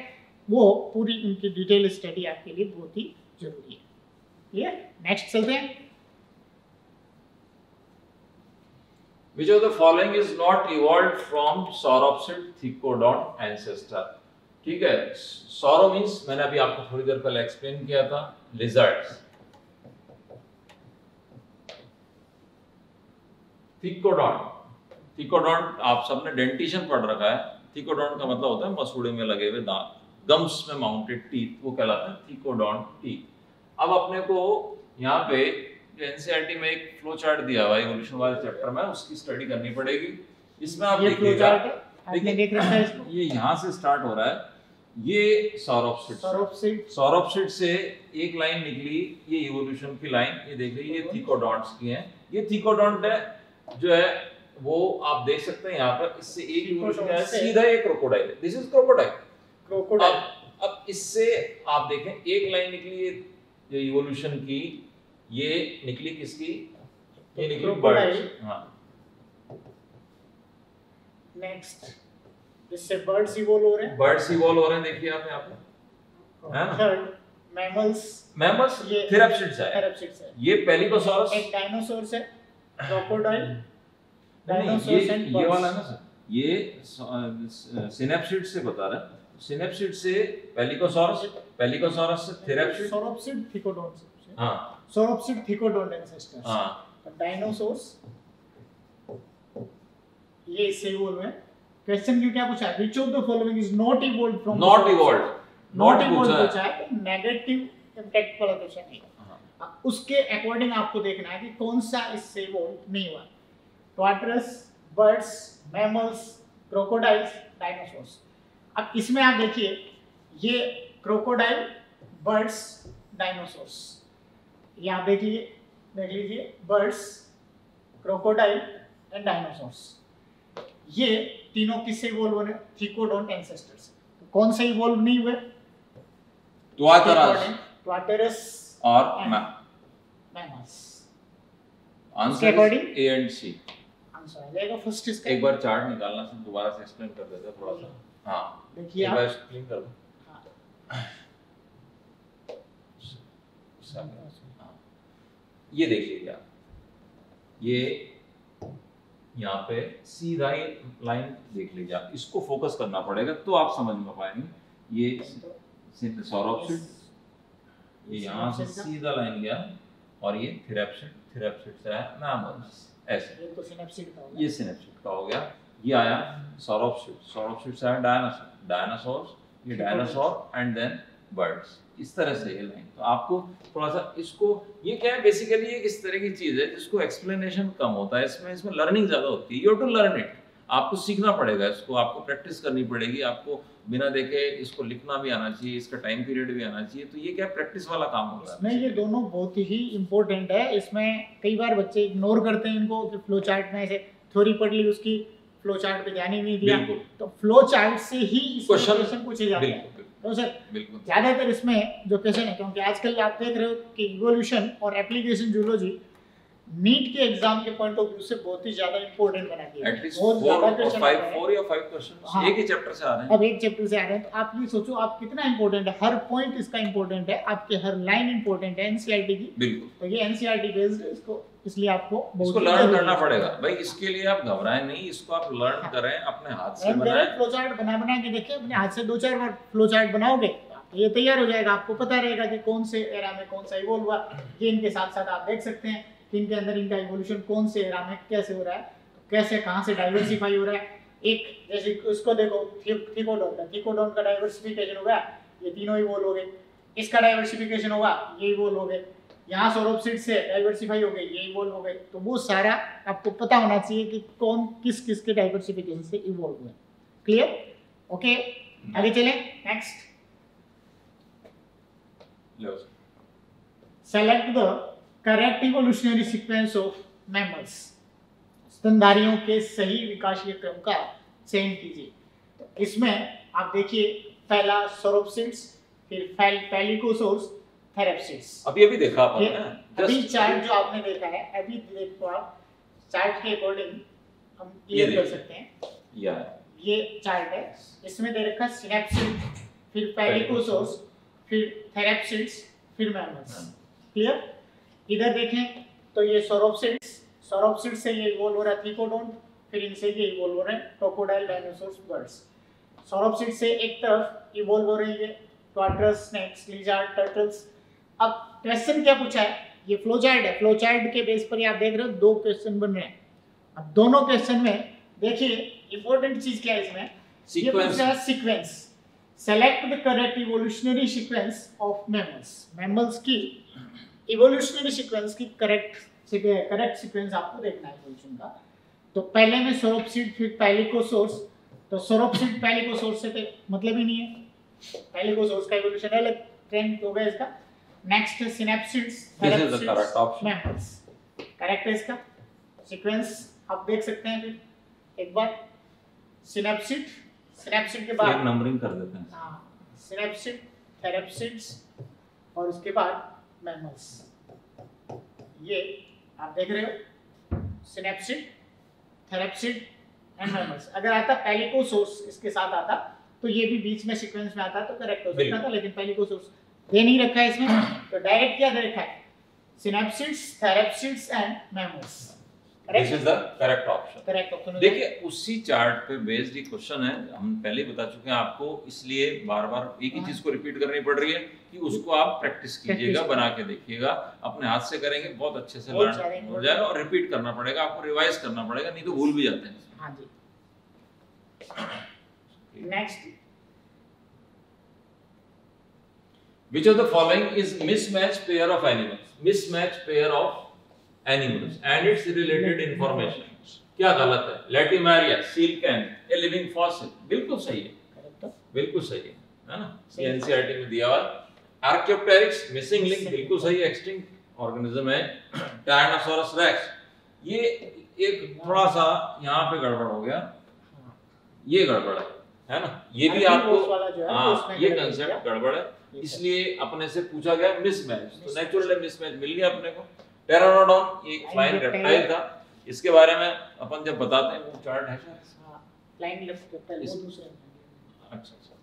वो पूरी उनकी डिटेल स्टडी आपके लिए बहुत ही ज़रूरी है। क्लियर नेक्स्ट चलते हैं Which of the following is not evolved from sauropsid thecodont ancestor? ठीक है सौरो मीन्स मैंने अभी आपको थोड़ी देर पहले एक्सप्लेन किया था लिजर्ड्स थिकोडॉन्ट थिकोडॉन्ट आप सबने डेंटिशन पढ़ रखा है। थिकोडॉन्ट का मतलब होता है मसूड़े में लगे हुए दांत। गम्स में माउंटेड टीथ वो कहलाता है थिकोडॉन्ट टीथ अब अपने को यहाँ पे जो एनसीईआरटी में एक फ्लो चार्ट दिया हुआ है इवोल्यूशन वाले चैप्टर में उसकी स्टडी करनी पड़ेगी। इसमें आप देखिएगा है? ये यहाँ से स्टार्ट हो रहा है। ये सौरभसिड सौरोपसिड सौरभसिड से एक लाइन निकली ये इवोल्यूशन की लाइन ये देख लीजिए ये थिकोडॉन्ट्स की है। ये थिकोडॉन्ट है जो है वो आप देख सकते हैं यहाँ पर इससे एक इवोल्यूशन है सीधा एक crocodile this is crocodile crocodile अब अब इससे आप देखें एक लाइन निकली जो इवोल्यूशन की ये निकली किसकी? ये निकली. बर्ड्स हाँ। नेक्स्ट जिससे बर्ड्स इवोल्व हो रहे हैं। बर्ड्स इवॉल्व हो रहे हैं देखिए आप यहाँ पे है ना? थर्ड मैमल्स मैमल्स ये- थेराप्सिड्स है थेराप्सिड्स है ये पेलिकोसॉरस एक डायनासोर्स है क्रोकोडाइल नहीं, ये ये वाला ना सर ये सिनेप्सिड से बता रहा है। सिनेप्सिड से पेलिकोसॉरस पेलिकोसॉरस से थेराप्सिड सौरोपसिड थिकोडोंट से हाँ। सौरोपसिड थिकोडोंट एंसेस्टर्स हाँ। डायनासोर्स ये इससे इवोल्व है। क्वेश्चन क्यों क्या पूछा है? Which of the following is not evolve from not evolve not evolve पूछा है। नेगेटिव इंपैक्ट वाला क्वेश्चन है। हाँ। उसके अकॉर्डिंग आपको देखना है कि कौन सा इससे इवोल्व नहीं हुआ। Tuataras birds mammals crocodiles dinosaurs अब इसमें आप देखिए ये क्रोकोडाइल बर्ड्स डायनासोर्स ये आप देख लीजिए देख लीजिए बर्ड्स क्रोकोडाइल एंड डायनासोर्स ये तीनों किससे इवोल्व हुए थिकोडोंट एंसेस्टर्स तो कौन से इवोल्व नहीं हुए? ट्वाटरस ट्वाटरस और mammals answer? A and C answer आ जाएगा फ़र्स्ट इसका एक बार चार्ट निकालना से दोबारा से एक्सप्लेन कर देते हैं थोड़ा सा। हाँ। देखिए आप। बार कर। दो। ये देख लीजिए आप ये यहाँ पे सीधा ही लाइन देख लीजिए आप। इसको फोकस करना पड़ेगा तो आप समझ में पाएँगे। ये सौरभसिड ये यहाँ से सीधा लाइन गया। और ये थेरेप्सिड थेरेप्सिड से आया। मैमल्स ऐसे। ये तो सिनेप्सिड का सिनेप्सिड का हो गया। ये आया सौरभसिड सौरभसिड से आया डायनासोर डायनासोर ये डायनासोर एंड देन बर्ड्स इस तरह से ये लाइन तो आपको थोड़ा सा इसको ये क्या है? बेसिकली एक इस तरह की चीज़ है जिसको एक्सप्लेनेशन कम होता है? इसमें इसमें लर्निंग ज़्यादा होती है. यू टू लर्न इट आपको सीखना पड़ेगा इसको. आपको प्रैक्टिस करनी पड़ेगी. आपको बिना देखे इसको लिखना भी आना चाहिए इसका टाइम पीरियड भी आना चाहिए. तो ये क्या प्रैक्टिस वाला काम होगा इसमें ये दोनों बहुत ही इम्पोर्टेंट है. इसमें कई बार बच्चे इग्नोर करते हैं इनको कि फ्लो चार्ट में ऐसे थ्योरी पढ़ ली उसकी. फ्लो चार्ट पे ध्यान ही नहीं दिया तो फ्लो चार्ट से ही क्वेश्चन पूछे जाते हैं। तो सर ज़्यादातर इसमें जो क्वेश्चन है क्योंकि आजकल आप देख रहे हो कि इवोल्यूशन और एप्लीकेशन जूलॉजी नीट के एग्ज़ाम के पॉइंट ऑफ़ व्यू से बहुत ही ज़्यादा इंपॉर्टेंट बना दिया। एटलीस्ट फोर और क्वेश्चन फाइव फोर या फाइव क्वेश्चन हाँ। एक ही चैप्टर से आ रहे हैं। अब एक चैप्टर से आ रहे हैं तो आप ये सोचो आप कितना इंपॉर्टेंट है? हर पॉइंट इसका इंपॉर्टेंट है आपके हर लाइन इंपॉर्टेंट है एनसीईआरटी की। बिल्कुल। तो ये एनसीईआरटी बेस्ड इसको इसलिए आपको बहुत इसको लर्न करना पड़ेगा। भाई इसके लिए आप घबराएँ नहीं इसको आप लर्न हाँ। करें अपने हाथ से बनाएँ। फ्लो चार्ट बना बना के देखिए अपने हाथ से दो चार बार फ्लो चार्ट बनाओगे तो ये तैयार हो जाएगा। आपको पता रहेगा कि कौन से एरा में कौन सा इवोल्व हुआ ये इनके साथ साथ आप देख सकते हैं। कि इनके अंदर इनका इवोल्यूशन कौन से एरा में कैसे हो रहा है तो कैसे कहाँ से डाइवर्सिफाई हो रहा है? एक जैसे उसको देखो थिकोडोन का थिकोडोन का डाइवर्सिफिकेशन हो गया ये तीनों इवोल्व हो। गए इसका डाइवर्सिफिकेशन होगा ये इवोल्व हो। गए यहाँ सोरोपसिड से डाइवर्सिफाई हो गई ये इवोल्व हो। गए तो वो सारा आपको पता होना चाहिए कि कौन किस किस के डाइवर्सिफिकेशन से इवोल्व हुए। क्लियर ओके आगे चले next select the correct evolutionary sequence of mammals स्तनधारियों के सही विकासीय क्रम का चयन कीजिए। तो इसमें आप देखिए पहला सोरोप्सिड्स फिर फैल पैलिकोसोर्स थेरेप्सिड्स अभी अभी देखा अपन ये ने? अभी चार्ट जो आपने देखा है अभी देखो आप चार्ट के अकॉर्डिंग हम ये क्लियर कर सकते हैं। या। ये चार्ट है इसमें दे रखा सिनेप्सिड फिर पैलिकोसोर्स फिर थेरेप्सिड्स फिर मैमल्स क्लियर इधर देखें तो ये सोरोप्सिड्स सोरोप्सिड से ये इवॉल्व हो रहा है थ्रिकोडोन फिर इनसे ये इवॉल्व हो रहे हैं क्रोकोडाइल डायनासोर्स बर्ड्स सोरोप्सिड से एक तरफ़ इवॉल्व हो रही है क्वाड्रस स्नेक्स लिजार्ड टर्टल्स अब क्वेश्चन क्या पूछा है? ये फ्लोचार्ट है फ्लोचार्ट के बेस पर आप देख रहे हो दो क्वेश्चन बन रहे हैं. अब दोनों क्वेश्चन में देखिए इंपॉर्टेंट चीज़ क्या है इसमें? ये Sequence. है sequence select the correct evolutionary sequence of mammals mammals की इवोल्यूशनरी सीक्वेंस की करेक्ट करेक्ट सीक्वेंस आपको देखना है इवोल्यूशन का। तो पहले में सोरोप्सिड फिर पैलिकोसोर्स तो सोरोप्सिड पैलिकोसोर्स से तो मतलब ही नहीं है। पैलिकोसोर्स का इवोल्यूशन अलग ट्रेंड हो गया इसका। नेक्स्ट है सिनेप्सिड्स. मैमल्स करेक्ट है इसका। सीक्वेंस आप देख सकते हैं फिर। एक बार। सिनेप्सिड सिनेप्सिड के बाद। नंबरिंग कर देते हैं। हाँ सिनेप्सिड थेरेप्सिड्स और उसके बाद मैमल्स ये आप देख रहे हो? सिनेप्सिड थेरेप्सिड एंड मैमल्स अगर आता पेलिकोसोर्स इसके साथ आता तो ये भी बीच में सीक्वेंस में आता तो करेक्ट हो सकता था लेकिन पेलिकोसोर्स दे नहीं रखा है इसमें। तो डायरेक्ट क्या दे रखा है? Synapsids therapsids and mammals this is the correct option correct option देखिए उसी चार्ट पे बेस्ड ही क्वेश्चन है हम पहले ही बता चुके हैं आपको इसलिए बार बार एक ही हाँ। चीज़ को रिपीट करनी पड़ रही है कि उसको आप प्रैक्टिस कीजिएगा बना के देखिएगा। अपने हाथ से करेंगे बहुत अच्छे से लर्न हो जाएगा और रिपीट करना पड़ेगा आपको रिवाइज करना पड़ेगा नहीं तो भूल भी जाते हैं। हाँ जी। Next Which of the following is mismatch pair of animals? Mismatch pair of animals and its related information. क्या गलत है? Latimeria, silken, a living fossil. बिल्कुल सही है. बिल्कुल सही है। है ना? सही। एनसीईआरटी में दिया हुआ आर्कियोप्टेरिक्स मिसिंग लिंक बिल्कुल सही एक्सटिंक्ट ऑर्गेनिज्म है। टायनासोरस रेक्स ये एक थोड़ा सा यहाँ पे गड़बड़ हो गया। ये गड़बड़ है। है ना? ये भी आपको हाँ ये कंसेप्ट गड़बड़ है। इसलिए अपने से पूछा गया मिसमैच तो नेचुरल मिसमैच मिल गया अपने को। टेरानोडॉन एक फ्लाइंग रेप्टाइल था इसके बारे में अपन जब बताते हैं वो चार्ट है फ्लाइंग लेफ़्ट कैपिटल वो दूसरे अच्छा अच्छा।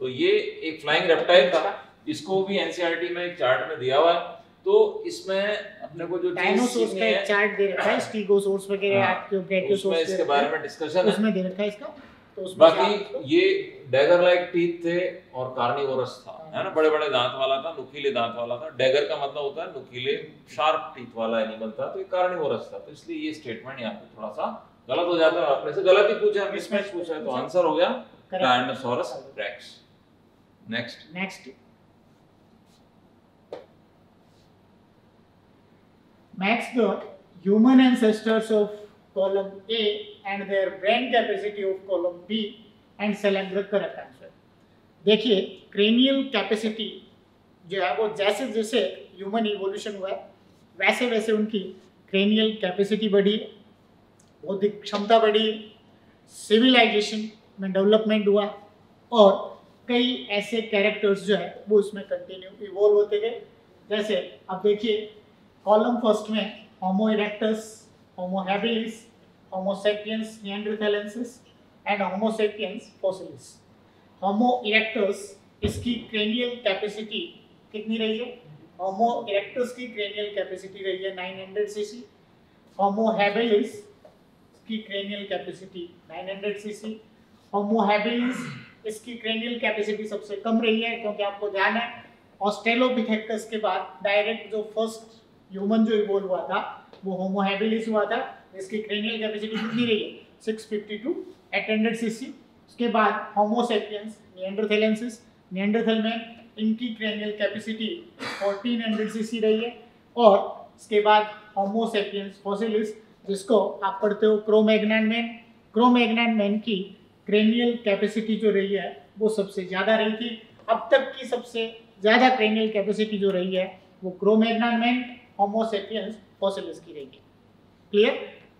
तो ये एक फ्लाइंग रेप्टाइल था। इसको भी एनसीईआरटी में एक चार्ट में दिया हुआ है। तो इसमें अपने को जो चीज़ डायनासोर्स का एक चार्ट दे रखा है स्टीगोसोर्स वगैरह हाँ, आपके उसमें ब्रैकियोसोर्स इसके बारे में डिस्कशन है। उसमें दे रखा है इसका। तो बाकी ये डैगर लाइक टीथ थे और कार्निवोरस था है ना? बड़े बड़े दांत वाला था नुकीले दांत वाला था। डैगर का मतलब होता है नुकीले शार्प टीथ वाला एनिमल था तो ये कार्निवोरस था। तो इसलिए ये स्टेटमेंट यहाँ पे थोड़ा सा गलत हो जाता है आपने से गलत ही पूछा मिसमैच पूछा है तो आंसर हो गया. Tyrannosaurus rex next next match the human ancestors of column A and their brain capacity of column B and select the. देखिए, cranial capacity जो है वो जैसे जैसे ह्यूमन इवोल्यूशन हुआ वैसे वैसे उनकी cranial कैपेसिटी बढ़ी बौद्धिक क्षमता बढ़ी सिविलाइजेशन में डेवलपमेंट हुआ और कई ऐसे कैरेक्टर्स जो है वो उसमें कंटिन्यू इवोल्व होते गए जैसे, अब देखिए कॉलम फ़र्स्ट में Homo erectus Homo habilis Homo sapiens neanderthalensis and Homo sapiens fossilis Homo erectus इसकी क्रेनियल कैपेसिटी कितनी रही है? होमो इरेक्टस की क्रेनियल कैपेसिटी रही है 900 सीसी होमो हैबिलिस की cranial capacity 900 cc Homo habilis इसकी क्रेनियल कैपेसिटी सबसे कम रही है क्योंकि आपको ध्यान है। ऑस्ट्रेलोपिथेकस के बाद डायरेक्ट जो फ़र्स्ट ह्यूमन जो इवोल्व हुआ था, वो होमो हैबिलिस हुआ था। इसकी क्रेनियल कैपेसिटी कितनी रही है? 652 800 सीसी उसके बाद होमो सेपियंस निएंडरथैलेंसिस निएंडरथल में इनकी क्रेनियल कैपेसिटी 1400 सीसी रही है। और उसके बाद होमो सेपियंस फोसिलिस जिसको आप पढ़ते हो क्रोमैग्नान मैन क्रोमैग्नान मैन की क्रेनियल कैपेसिटी जो रही है, वो सबसे ज़्यादा रही थी। अब तक की सबसे ज़्यादा क्रेनियल कैपेसिटी जो रही है, वो क्रोमैग्नन मैन होमोसेपियंस फॉसिलिस की रहेगी क्लियर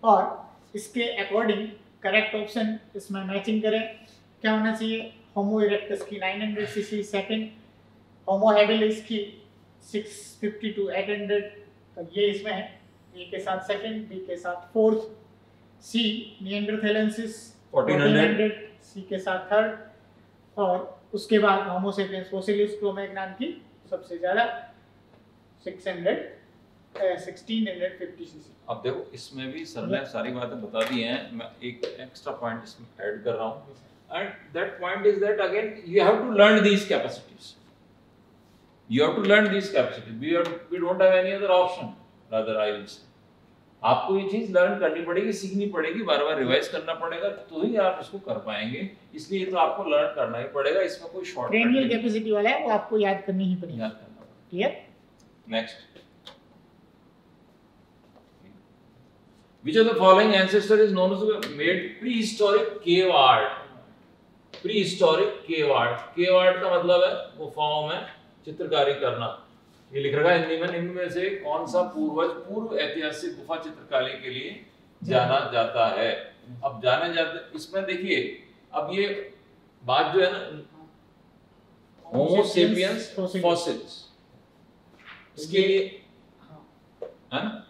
और इसके अकॉर्डिंग करेक्ट ऑप्शन इसमें मैचिंग करें। क्या होना चाहिए? होमो इरेक्टस की 900 सीसी सेकंड होमो हेबिलिस की 650 टू 800 तो ये इसमें है। ए के साथ सेकंड बी के साथ फोर्थ सी निएंडरथैलेंसिस 1400 सी के साथ थर्ड और उसके बाद होमो सेपियंस फोसिलिस क्रोमैग्नान की सबसे ज़्यादा 600 1650 सीसी अब देखो इसमें भी सर ने सारी बातें बता दी हैं मैं एक एक्स्ट्रा पॉइंट इसमें ऐड कर रहा हूँ। That point is that again you have to learn these capacities. You have to learn these capacities. We have we don't have any other option rather i will say. आपको ये चीज़ learn करनी पड़ेगी सीखनी पड़ेगी बार बार revise करना पड़ेगा तो ही आप इसको कर पाएँगे। इसलिए तो आपको लर्न करना ही पड़ेगा इसमें कोई शॉर्ट क्रेनियल कैपेसिटी वाला है वो आपको याद करनी ही पड़ेगी। याद करना clear Next. Which of the following ancestor is known as the made prehistoric cave art? Prehistoric cave art. Cave art का मतलब है गुफाओं में चित्रकारी करना ये लिख रखा है हिंदी में निम्न में से कौन सा पूर्वज पूर्व ऐतिहासिक गुफा चित्रकारी के लिए जाना जाता है अब जाने जाते इसमें देखिए अब ये बात जो है ना होमो सेपियंस फॉसिल्स इसके लिए हाँ। है ना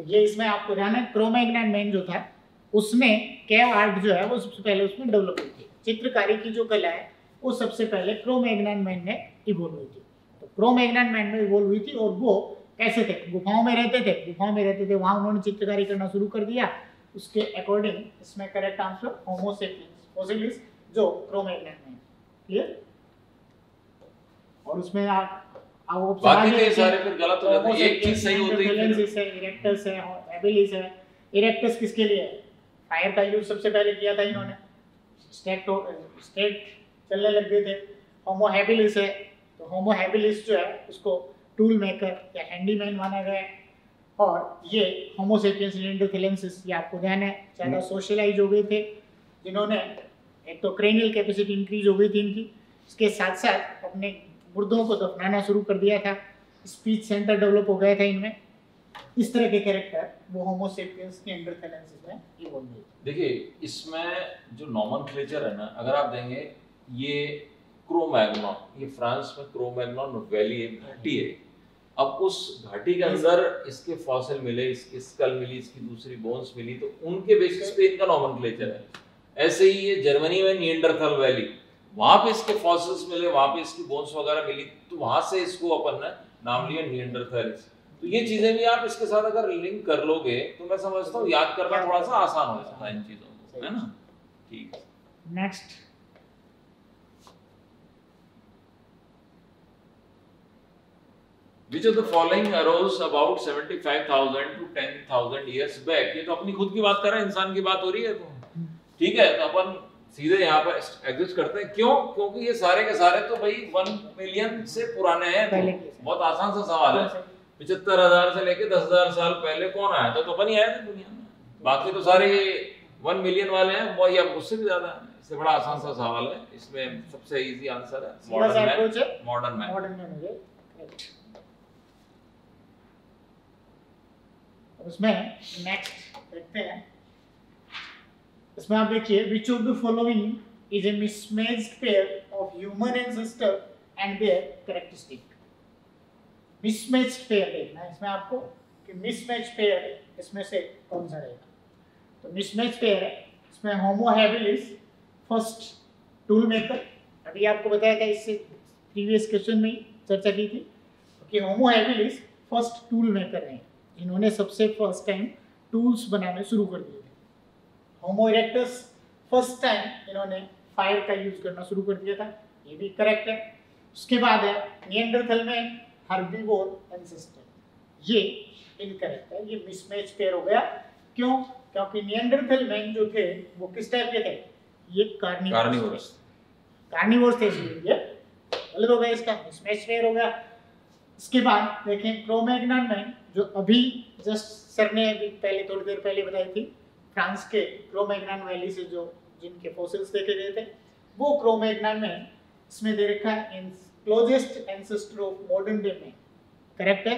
तो ये इसमें आपको ध्यान है, क्रोमैग्नन मैन जो था, उसमें कैव आर्ट जो है, वो सबसे पहले उसमें डेवलप हुई थी। चित्रकारी की जो कला है, वो सबसे पहले क्रोमैग्नन मैन में इवोल्व हुई थी। तो क्रोमैग्नन मैन में इवोल्व हुई थी और वो कैसे थे? गुफाओं में रहते थे। गुफाओं में रहते थे, वहाँ उन्होंने चित्रकारी करना शुरू कर दिया। उसके अकॉर्डिंग इसमें करेक्ट आंसर होमोसेपियंस जो क्रोमैग्नन मैन। क्लियर और उसमें आप बाकी के सारे फिर गलत हो जाते हैं। एक चीज़ सही होती है इरेक्टस है एबिलिस है। इरेक्टस किसके लिए? है फायर का यूज़ सबसे पहले किया था इन्होंने। स्टेट स्टेट चलने लग गए थे। होमो हैबिलिस है। तो होमो हैबिलिस जो है उसको टूल मेकर या हैंडीमैन माना गया है। और ये होमोसेपियंस निएंडरथैलेंसिस ये आपको ध्यान है। ज़्यादा सोशलाइज हो गए थे। जिन्होंने एक तो क्रेनियल कैपेसिटी इंक्रीज हो गई थी इनकी। इसके साथ साथ अपने मुर्दों को दफनाना शुरू कर दिया था। स्पीच सेंटर डेवलप हो गया था इनमें। इस तरह के कैरेक्टर वो होमोसेपियंस के एंडरथैलेंसिस में। इवॉल्व हुए देखिए इसमें जो नॉमनक्लेचर है ना अगर आप देंगे ये क्रोमैग्नॉन ये फ्रांस में क्रोमैग्नॉन वैली एक घाटी है। अब उस घाटी के अंदर इसके फॉसिल मिले इसकी स्कल मिली इसकी दूसरी बोन्स मिली तो उनके बेसिस पे इनका नॉमनक्लेचर है। ऐसे ही ये जर्मनी में नियंडरथल वैली वहाँ पे इसके फॉसिल्स मिले वहाँ पे इसकी बोन्स वगैरह मिली तो वहाँ से इसको अपन ने नाम लिया नियंडरथैलिस तो ये चीज़ें भी आप इसके साथ अगर लिंक कर लोगे तो मैं समझता हूँ याद करना थोड़ा सा आसान हो जाता है इन चीज़ों को है ना? ठीक next Which of the following arose about 75,000 to 10,000 years back? ये तो अपनी खुद की बात कर रहे हैं इंसान की बात हो रही है। तो ठीक है तो अपन सीधे यहाँ पर एग्जिस्ट करते हैं। क्यों? क्योंकि ये सारे के सारे तो भाई वन मिलियन से पुराने हैं तो बहुत आसान सा सवाल है। पिछहत्तर हज़ार से लेके दस हज़ार साल पहले कौन आया था? तो अपन ही आए थे दुनिया में। बाकी तो सारे वन मिलियन वाले हैं वो या उससे भी ज़्यादा है। इससे बड़ा आसान सा सवाल है। इसमें सबसे इजी आंसर है। Modern man modern man modern में मुझे correct। अब उसमें नेक्स्ट देखते हैं। इसमें आप देखिए which of the following is a mismatched pair of human ancestor and their characteristic mismatched pair देखना है। इसमें आपको कि मिसमैच पेयर इसमें से कौन सा रहेगा? तो मिसमैच पेयर है इसमें Homo habilis first tool maker अभी आपको बताया था इससे प्रीवियस क्वेश्चन में चर्चा की थी कि Homo habilis first tool maker हैं। इन्होंने सबसे फ़र्स्ट टाइम टूल्स बनाने शुरू कर दिए होमो इरेक्टस फ़र्स्ट टाइम इन्होंने फायर का यूज़ करना शुरू कर दिया था ये भी करेक्ट है। उसके बाद है नियंडरथल में हर्बीवोर एंसेस्टर ये इनकरेक्ट है ये मिसमैच पेयर हो गया। क्यों? क्योंकि नियंडरथल मैन जो थे वो किस टाइप के थे? ये कार्निवोरस कार्निवोरस कार्निवोरस थे इसलिए ये गलत हो गया इसका मिसमैच पेयर हो गया। इसके बाद देखें क्रोमैग्नन मैन जो अभी जस्ट सर ने अभी पहले थोड़ी देर पहले बताई थी फ्रांस के क्रोमैग्नन वैली से जो जिनके फॉसिल्स देखे गए थे वो क्रोमैग्नन में इसमें दे रखा है इन closest ancestor of modern day man correct है?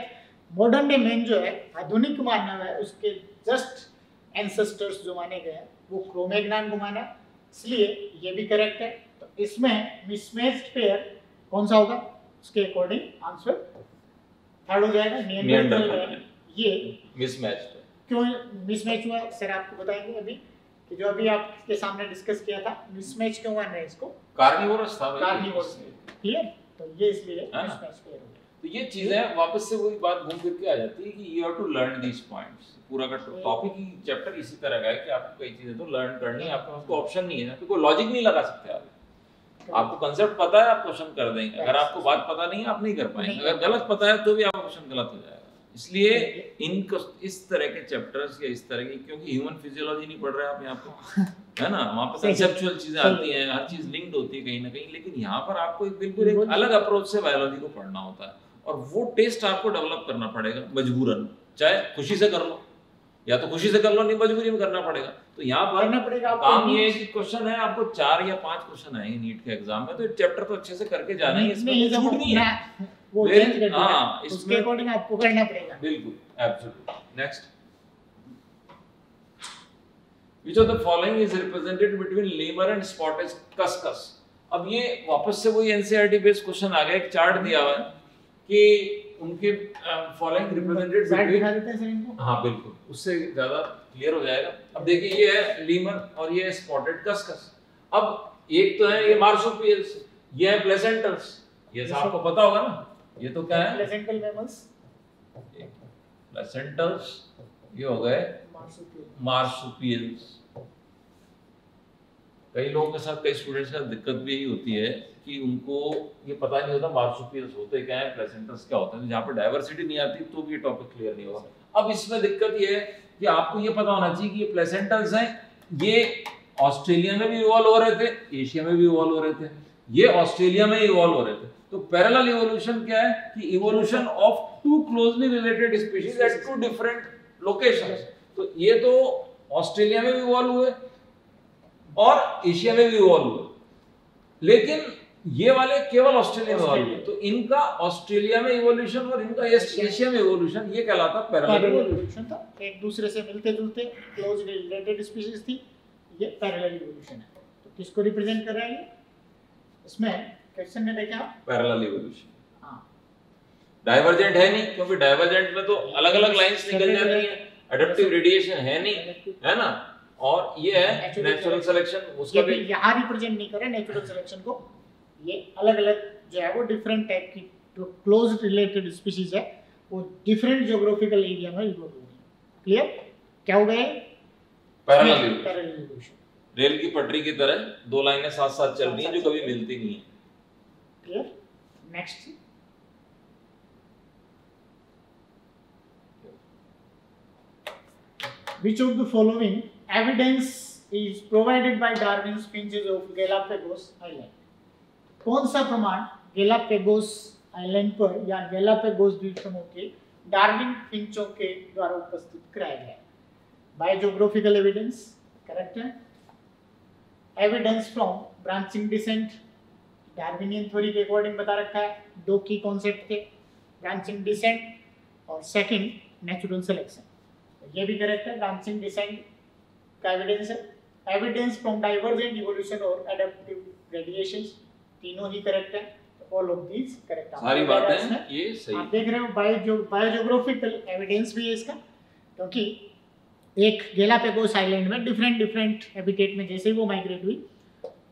मॉडर्न डे मैन जो है आधुनिक मानव है उसके जस्ट एंसेस्टर्स जो माने गए हैं वो क्रोमैग्नन को माना। इसलिए ये भी करेक्ट है। तो इसमें मिसमैच्ड पेयर कौन सा होगा? उसके अकॉर्डिंग आंसर थर्ड हो जाएगा नियंत्रण ये मिसमैच क्यों मिसमैच हुआ? सर आपको बताएँगे अभी कि जो अभी आपके सामने डिस्कस किया था मिसमैच क्यों मान रहे इसको? कार्निवोरस था। कार्निवोरस क्लियर तो ये इसलिए हाँ। मिसमैच पेयर हो गया। तो ये चीज़ें वापस से वही बात घूम फिर के आ जाती है कि you have to learn these points पूरा का टॉपिक ही चैप्टर इसी तरह का है कि आपको कई चीज़ें तो लर्न करनी है आपके पास कोई ऑप्शन नहीं है आपको कोई लॉजिक नहीं लगा सकते आप। आपको कंसेप्ट पता है आप क्वेश्चन कर देंगे। अगर आपको बात पता नहीं है आप नहीं कर पाएँगे। अगर गलत पता है तो भी आपका क्वेश्चन गलत हो जाएगा। इसलिए इन इस तरह के चैप्टर्स या इस तरह की क्योंकि ह्यूमन फिजियोलॉजी नहीं पढ़ रहे आप यहाँ पे। है ना? वहाँ पे <laughs> सही। कंसेप्चुअल चीज़ें आती हैं हर चीज़ लिंक्ड होती है कहीं ना कहीं लेकिन यहाँ पर आपको एक बिल्कुल एक अलग अप्रोच से बायोलॉजी को पढ़ना होता है। और वो टेस्ट आपको डेवलप करना पड़ेगा मजबूरन। चाहे खुशी से कर लो या तो खुशी से कर लो नहीं मजबूरी में करना पड़ेगा। तो यहाँ पर करना पड़ेगा आपको काम ये है कि क्वेश्चन है आपको चार या पाँच क्वेश्चन आएँगे नीट के एग्ज़ाम में तो चैप्टर तो अच्छे से करके जाना ही इसमें छूट नहीं है। वो चेंज कर दिया हाँ, उसके अकॉर्डिंग आपको करना पड़ेगा। बिल्कुल absolutely next which of the following is represented between lemur and spotted cuscus? अब ये वापस से वही एनसीईआरटी बेस्ड क्वेश्चन आ गया एक चार्ट दिया हुआ है कि उनके फॉलोइंग रिप्रेजेंटेड बिटवीन दिखा देते सर इनको बिल्कुल उससे ज़्यादा क्लियर हो जाएगा। अब देखिए ये है लीमर और ये है स्पॉटेड कस्कस अब एक तो है ये मार्सुपियल्स ये है प्लेसेंटल्स ये आपको पता होगा ना। ये तो क्या है? प्लेसेंटल मैमल्स प्लेसेंटल्स ये हो गए मार्सुपियल मार्सुपियल्स कई लोगों के साथ कई स्टूडेंट्स का दिक्कत भी यही होती है कि उनको ये पता नहीं होता मार्सुपियल्स होते क्या है प्लेसेंटल्स क्या होते हैं। जहाँ पर डाइवर्सिटी नहीं आती तो भी ये टॉपिक क्लियर नहीं होगा। अब इसमें दिक्कत ये है कि आपको ये पता होना चाहिए कि ये प्लेसेंटल्स हैं। ये ऑस्ट्रेलिया में भी इवॉल्व हो रहे थे एशिया में भी इवॉल्व हो रहे थे। ये ऑस्ट्रेलिया में इवॉल्व हो रहे थे। तो पैरेलल इवोल्यूशन क्या है? कि evolution of two closely related species at two different locations तो ये तो ऑस्ट्रेलिया में भी इवॉल्व हुए और एशिया में भी इवॉल्व हुए। लेकिन ये वाले केवल ऑस्ट्रेलिया में इवॉल्व हुए। तो इनका ऑस्ट्रेलिया में इवोल्यूशन और इनका एशिया में इवोल्यूशन ये कहलाता पैरेलल इवोल्यूशन था। एक दूसरे से मिलते जुलते क्लोज रिलेटेड स्पीशीज थी। ये पैरेलल इवोल्यूशन है। तो किसको रिप्रेजेंट कर रहा है ये इसमें क्वेश्चन में देखा पैरेलल इवोल्यूशन हाँ। डाइवर्जेंट है नहीं क्योंकि डाइवर्जेंट में तो अलग अलग लाइंस निकल जाती हैं। एडेप्टिव रेडिएशन है नहीं है ना? और ये है नेचुरल सिलेक्शन उसका भी यहाँ रिप्रेजेंट नहीं कर नेचुरल सिलेक्शन को। ये अलग अलग जो है वो डिफरेंट टाइप की जो क्लोज रिलेटेड स्पीशीज है वो डिफरेंट ज्योग्राफिकल एरिया में इवॉल्व हो रही है। क्लियर क्या हो गए पैरेलल रेल की पटरी की तरह दो लाइनें साथ साथ चल रही हैं जो कभी मिलती नहीं है। Clear next which of the following evidence is provided by Darwin's finches of Galapagos Island? कौन सा प्रमाण? गैलापेगोस आइलैंड पर या गैलापेगोस द्वीप समूह के डार्विन फिंचों के द्वारा उपस्थित कराया गया बाय जोग्राफिकल एविडेंस करेक्ट है? Evidence from branching descent Darwinian theory के अकॉर्डिंग बता रखा है। दो की कॉन्सेप्ट थे ब्रांचिंग डिसेंट और सेकंड नेचुरल सिलेक्शन ये भी करेक्ट है ब्रांचिंग डिसेंट का एविडेंस है। एविडेंस फ्रॉम डाइवर्जेंट इवोल्यूशन और एडेप्टिव रेडिएशंस तीनों ही करेक्ट है। ऑल ऑफ़ दीज करेक्ट सारी बातें ये सही। आप देख रहे हो बायो बायोजोग्राफिकल एविडेंस भी है इसका क्योंकि एक गेलापेगोस आइलैंड में डिफरेंट डिफरेंट हैबिटेट में जैसे ही वो माइग्रेट हुई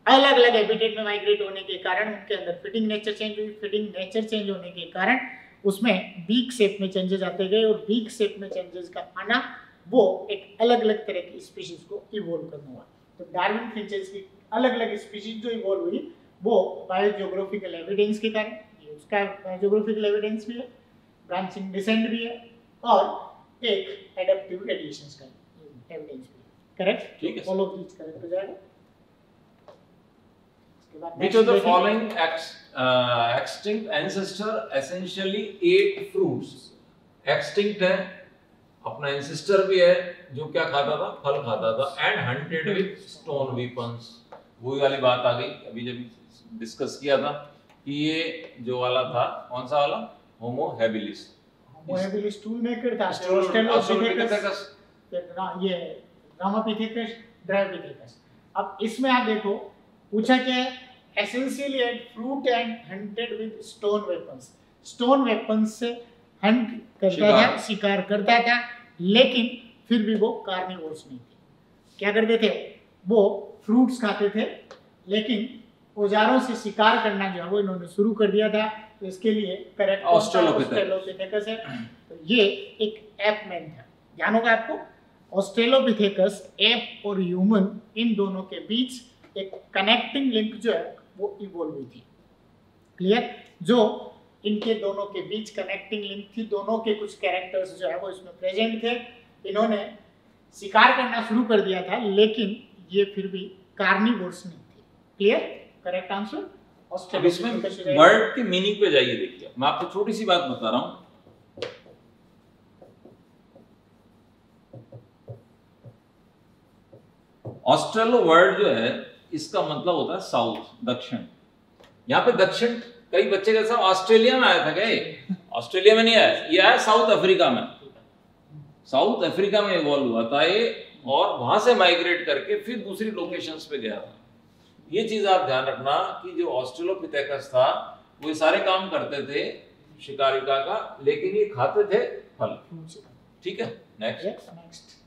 अलग अलग हैबिटेट में माइग्रेट होने के कारण उनके अंदर फिटिंग नेचर चेंज हुई फिटिंग नेचर चेंज होने के कारण उसमें बीक शेप में चेंजेस आते गए और बीक शेप में चेंजेस का आना वो एक अलग अलग तरह की स्पीशीज को इवोल्व करना हुआ तो डार्विन फिंचेस की अलग अलग स्पीशीज जो इवोल्व हुई वो बायोजियोग्राफिकल एविडेंस के कारण ये उसका बायोजियोग्राफिकल एविडेंस भी है ब्रांचिंग डिसेंट भी है और एक एडेप्टिव रेडिएशंस का एविडेंस भी है। करेक्ट ठीक है, ऑल ऑफ़ दीज करेक्ट हो जाएगा। Which of the following ex, uh, extinct ancestor essentially ate fruits? Extinct है अपना ancestor भी है जो क्या खाता था? फल खाता था. And hunted with stone weapons वही वाली बात आ गई. अभी जब डिस्कस किया था कि ये जो वाला था कौन सा वाला? Homo habilis Homo habilis tool maker था. ऑस्ट्रेलोपिथेकस ये रामापिथेकस ड्रायोपिथेकस अब इसमें आप देखो पूछा क्या है? Essentially ate fruit and hunted with stone weapons stone weapons से हंट करता। था शिकार। करता था लेकिन फिर भी वो कार्निवोर्स नहीं थे। क्या करते थे? वो फ्रूट्स खाते थे लेकिन औजारों से शिकार करना जो है वो इन्होंने शुरू कर दिया था। तो इसके लिए करेक्ट. ऑस्ट्रेलोपिथेकस है। तो ये एक एप मैन था। ध्यान होगा आपको ऑस्ट्रेलोपिथेकस एप और ह्यूमन इन दोनों के बीच एक कनेक्टिंग लिंक जो है वो इवॉल्व हुई थी। क्लियर जो इनके दोनों के बीच कनेक्टिंग लिंक थी दोनों के कुछ कैरेक्टर्स जो है वो इसमें प्रेजेंट थे। इन्होंने शिकार करना शुरू कर दिया था लेकिन ये फिर भी कार्निवोर्स नहीं थे। क्लियर करेक्ट आंसर अब इसमें वर्ड के मीनिंग पे जाइए देखिए। मैं आपको छोटी सी बात बता रहा हूँ। ऑस्ट्रेलो वर्ड जो है इसका मतलब होता है साउथ दक्षिण। यहाँ पे दक्षिण कई बच्चे कैसा ऑस्ट्रेलिया में आया था क्या <laughs> ऑस्ट्रेलिया में नहीं आया ये आया साउथ अफ्रीका में। साउथ अफ्रीका में इवॉल्व हुआ था ये और वहाँ से माइग्रेट करके फिर दूसरी लोकेशंस पे गया था। ये चीज़ आप ध्यान रखना कि जो ऑस्ट्रेलोपिथेकस था वो ये सारे काम करते थे शिकारिका का लेकिन ये खाते थे फल। ठीक है? Next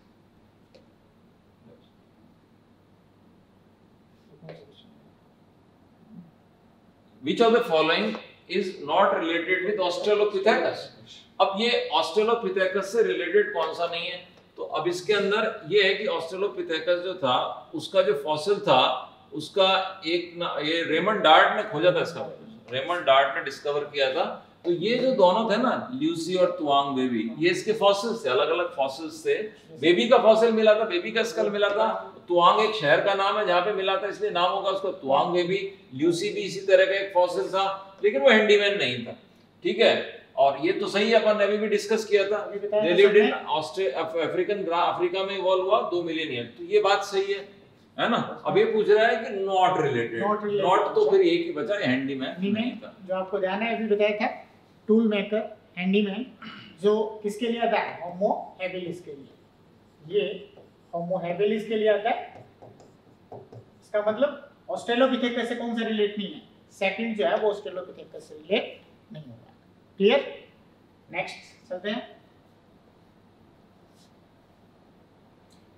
which of the following is not related with australopithecus? अब ये ऑस्ट्रेलोपिथेकस से रिलेटेड कौन सा नहीं है? तो अब इसके अंदर ये है कि ऑस्ट्रेलोपिथेकस जो था, उसका जो फॉसिल था, उसका एक ना, ये रेमन डार्ट ने खोजा था इसका। रेमन डार्ट ने डिस्कवर किया था। तो ये जो दोनों थे ना ल्यूसी और तुआंग बेबी ये इसके फॉसिल्स थे अलग अलग फॉसिल्स थे। बेबी का फॉसिल मिला था बेबी का स्कल मिला था। तुआंग एक शहर का नाम है जहाँ पे मिला था इसलिए नाम होगा उसका तुआंग बेबी ल्यूसी भी इसी तरह का एक फॉसिल था लेकिन वो हैंडीमैन नहीं था। ठीक है? और ये तो सही अपन ने अभी भी डिस्कस किया था। They lived in African Africa में इवॉल्व हुआ दो मिलियन ईयर तो ये बात सही है है ना? अब ये पूछ रहा है कि नॉट रिलेटेड नॉट तो अच्छा। फिर एक ही बचा हैंडीमैन नहीं था। जो आपको ध्यान है अभी बताया था टूल मेकर हैंडीमैन जो किसके लिए है? होमो हैबिलिस के लिए। ये होमो हैबिलिस के लिए आता है। इसका मतलब ऑस्ट्रेलोपिथेकस से कौन सा रिलेट नहीं है? सेकंड जो है वो ऑस्ट्रेलोपिथेकस से रिलेट नहीं होगा। क्लियर नेक्स्ट चलते हैं।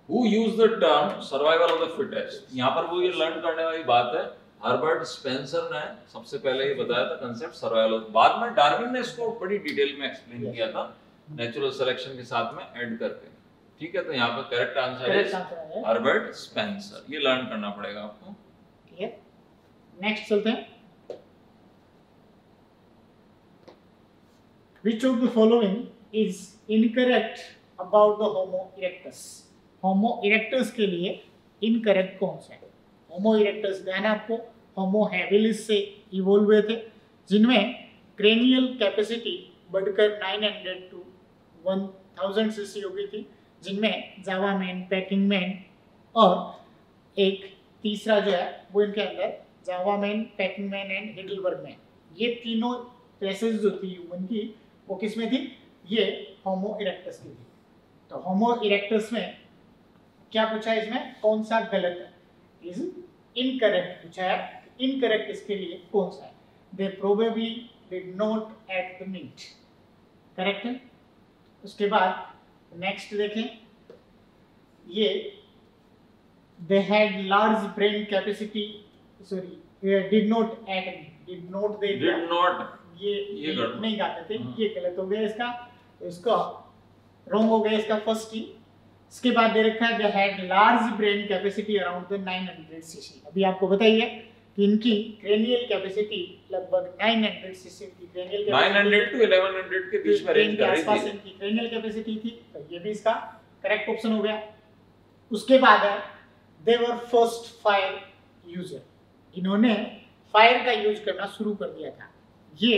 Who use the term survival of the fittest यहाँ पर वो ये लर्न करने वाली बात है। हर्बर्ट स्पेंसर ने सबसे पहले ये बताया था कंसेप्ट सर्वाइवल बाद में डार्विन ने इसको बड़ी डिटेल में एक्सप्लेन किया था नेचुरल सिलेक्शन के साथ में ऐड करके। ठीक है तो यहाँ पर करेक्ट आंसर है हर्बर्ट स्पेंसर ये लर्न करना पड़ेगा आपको नेक्स्ट चलते हैं which of the following is incorrect about the homo erectus homo erectus के लिए incorrect कौन सा है homo erectus ध्यान है आपको homo habilis से इवोल्व हुए थे जिनमें cranial capacity बढ़कर 900 टू 1000 सीसी हो गई थी जिनमें जावा मैन, पैकिंग मैन और एक तीसरा जो है, वो इनके अंदर Java man, Peking man and Heidelberg man ये तीनों रेसेस जो थी ह्यूमन की, वो किसमें थी? ये होमो इरेक्टस की थी. तो होमो इरेक्टस में क्या पूछा है इसमें? कौन सा गलत है? इज़ इनकरेक्ट पूछा है इनकरेक्ट इसके लिए कौन सा है? They probably did not eat the meat correct है? उसके बाद नेक्स्ट देखें। ये they had large brain capacity sorry did not eat did not they did not ये ये नहीं गाते थे हाँ। ये गलत हो गया इसका। इसका रॉन्ग हो गया इसका फ़र्स्ट ही। इसके बाद दे रखा है they had large brain capacity around the 900 cc अभी आपको बताइए इनकी क्रेनियल कैपेसिटी लगभग 900 सीसी की क्रेनियल 900 टू 1100 के बीच में रेंज के कर आसपास रही थी इनकी क्रेनियल कैपेसिटी थी तो ये भी इसका करेक्ट ऑप्शन हो गया। उसके बाद है they were first fire user इन्होंने फायर का यूज़ करना शुरू कर दिया था। ये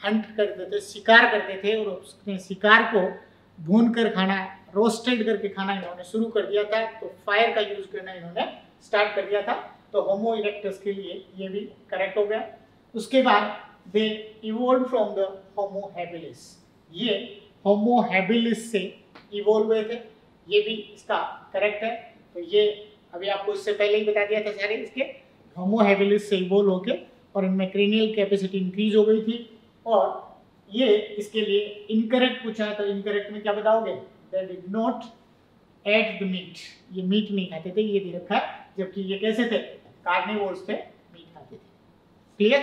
हंट करते थे शिकार करते थे और उसने शिकार को भून कर खाना रोस्टेड करके खाना इन्होंने शुरू कर दिया था। तो फायर का यूज़ करना इन्होंने स्टार्ट कर दिया था। तो होमो इरेक्टस के लिए ये भी करेक्ट हो गया। उसके बाद they evolve from the Homo habilis ये होमो हैबिलिस से इवोल्व हुए थे। ये भी इसका करेक्ट है। तो ये अभी आपको इससे पहले ही बता दिया था सारे इसके। होमो हैबिलिस से इवोल्व होके और इनमें क्रेनियल कैपेसिटी इंक्रीज हो गई थी। और ये इसके लिए इनकरेक्ट पूछा है तो इनकरेक्ट में क्या बताओगे? They did not eat the meat ये मीट नहीं खाते थे, ये दे रखा जबकि ये कैसे थे? कार्निवोर्स थे मीट खाते थे। क्लियर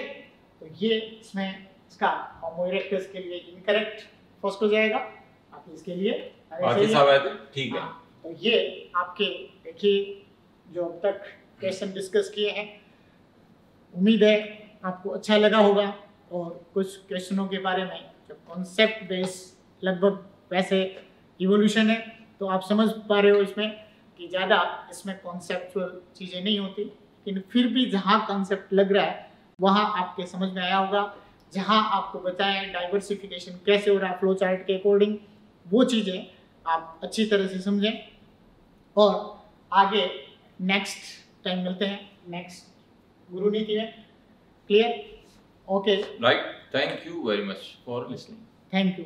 तो ये इसमें इसका होमो इरेक्टस के लिए इनकरेक्ट फ़र्स्ट हो जाएगा। बाकी इसके लिए बाकी सब है तो ठीक है। हाँ, तो ये आपके देखिए जो अब तक क्वेश्चन डिस्कस किए हैं उम्मीद है आपको अच्छा लगा होगा। और कुछ क्वेश्चनों के बारे में जो कॉन्सेप्ट बेस लगभग वैसे इवोल्यूशन है तो आप समझ पा रहे हो इसमें कि ज़्यादा इसमें कॉन्सेप्चुअल चीज़ें नहीं होती। लेकिन फिर भी जहाँ कॉन्सेप्ट लग रहा है वहाँ आपके समझ में आया होगा। जहाँ आपको बताया डाइवर्सिफिकेशन कैसे हो रहा है फ्लो चार्ट के अकॉर्डिंग वो चीज़ें आप अच्छी तरह से समझें। और आगे नेक्स्ट टाइम मिलते हैं। नेक्स्ट गुरु नीति में। Clear okay right thank you very much for listening thank you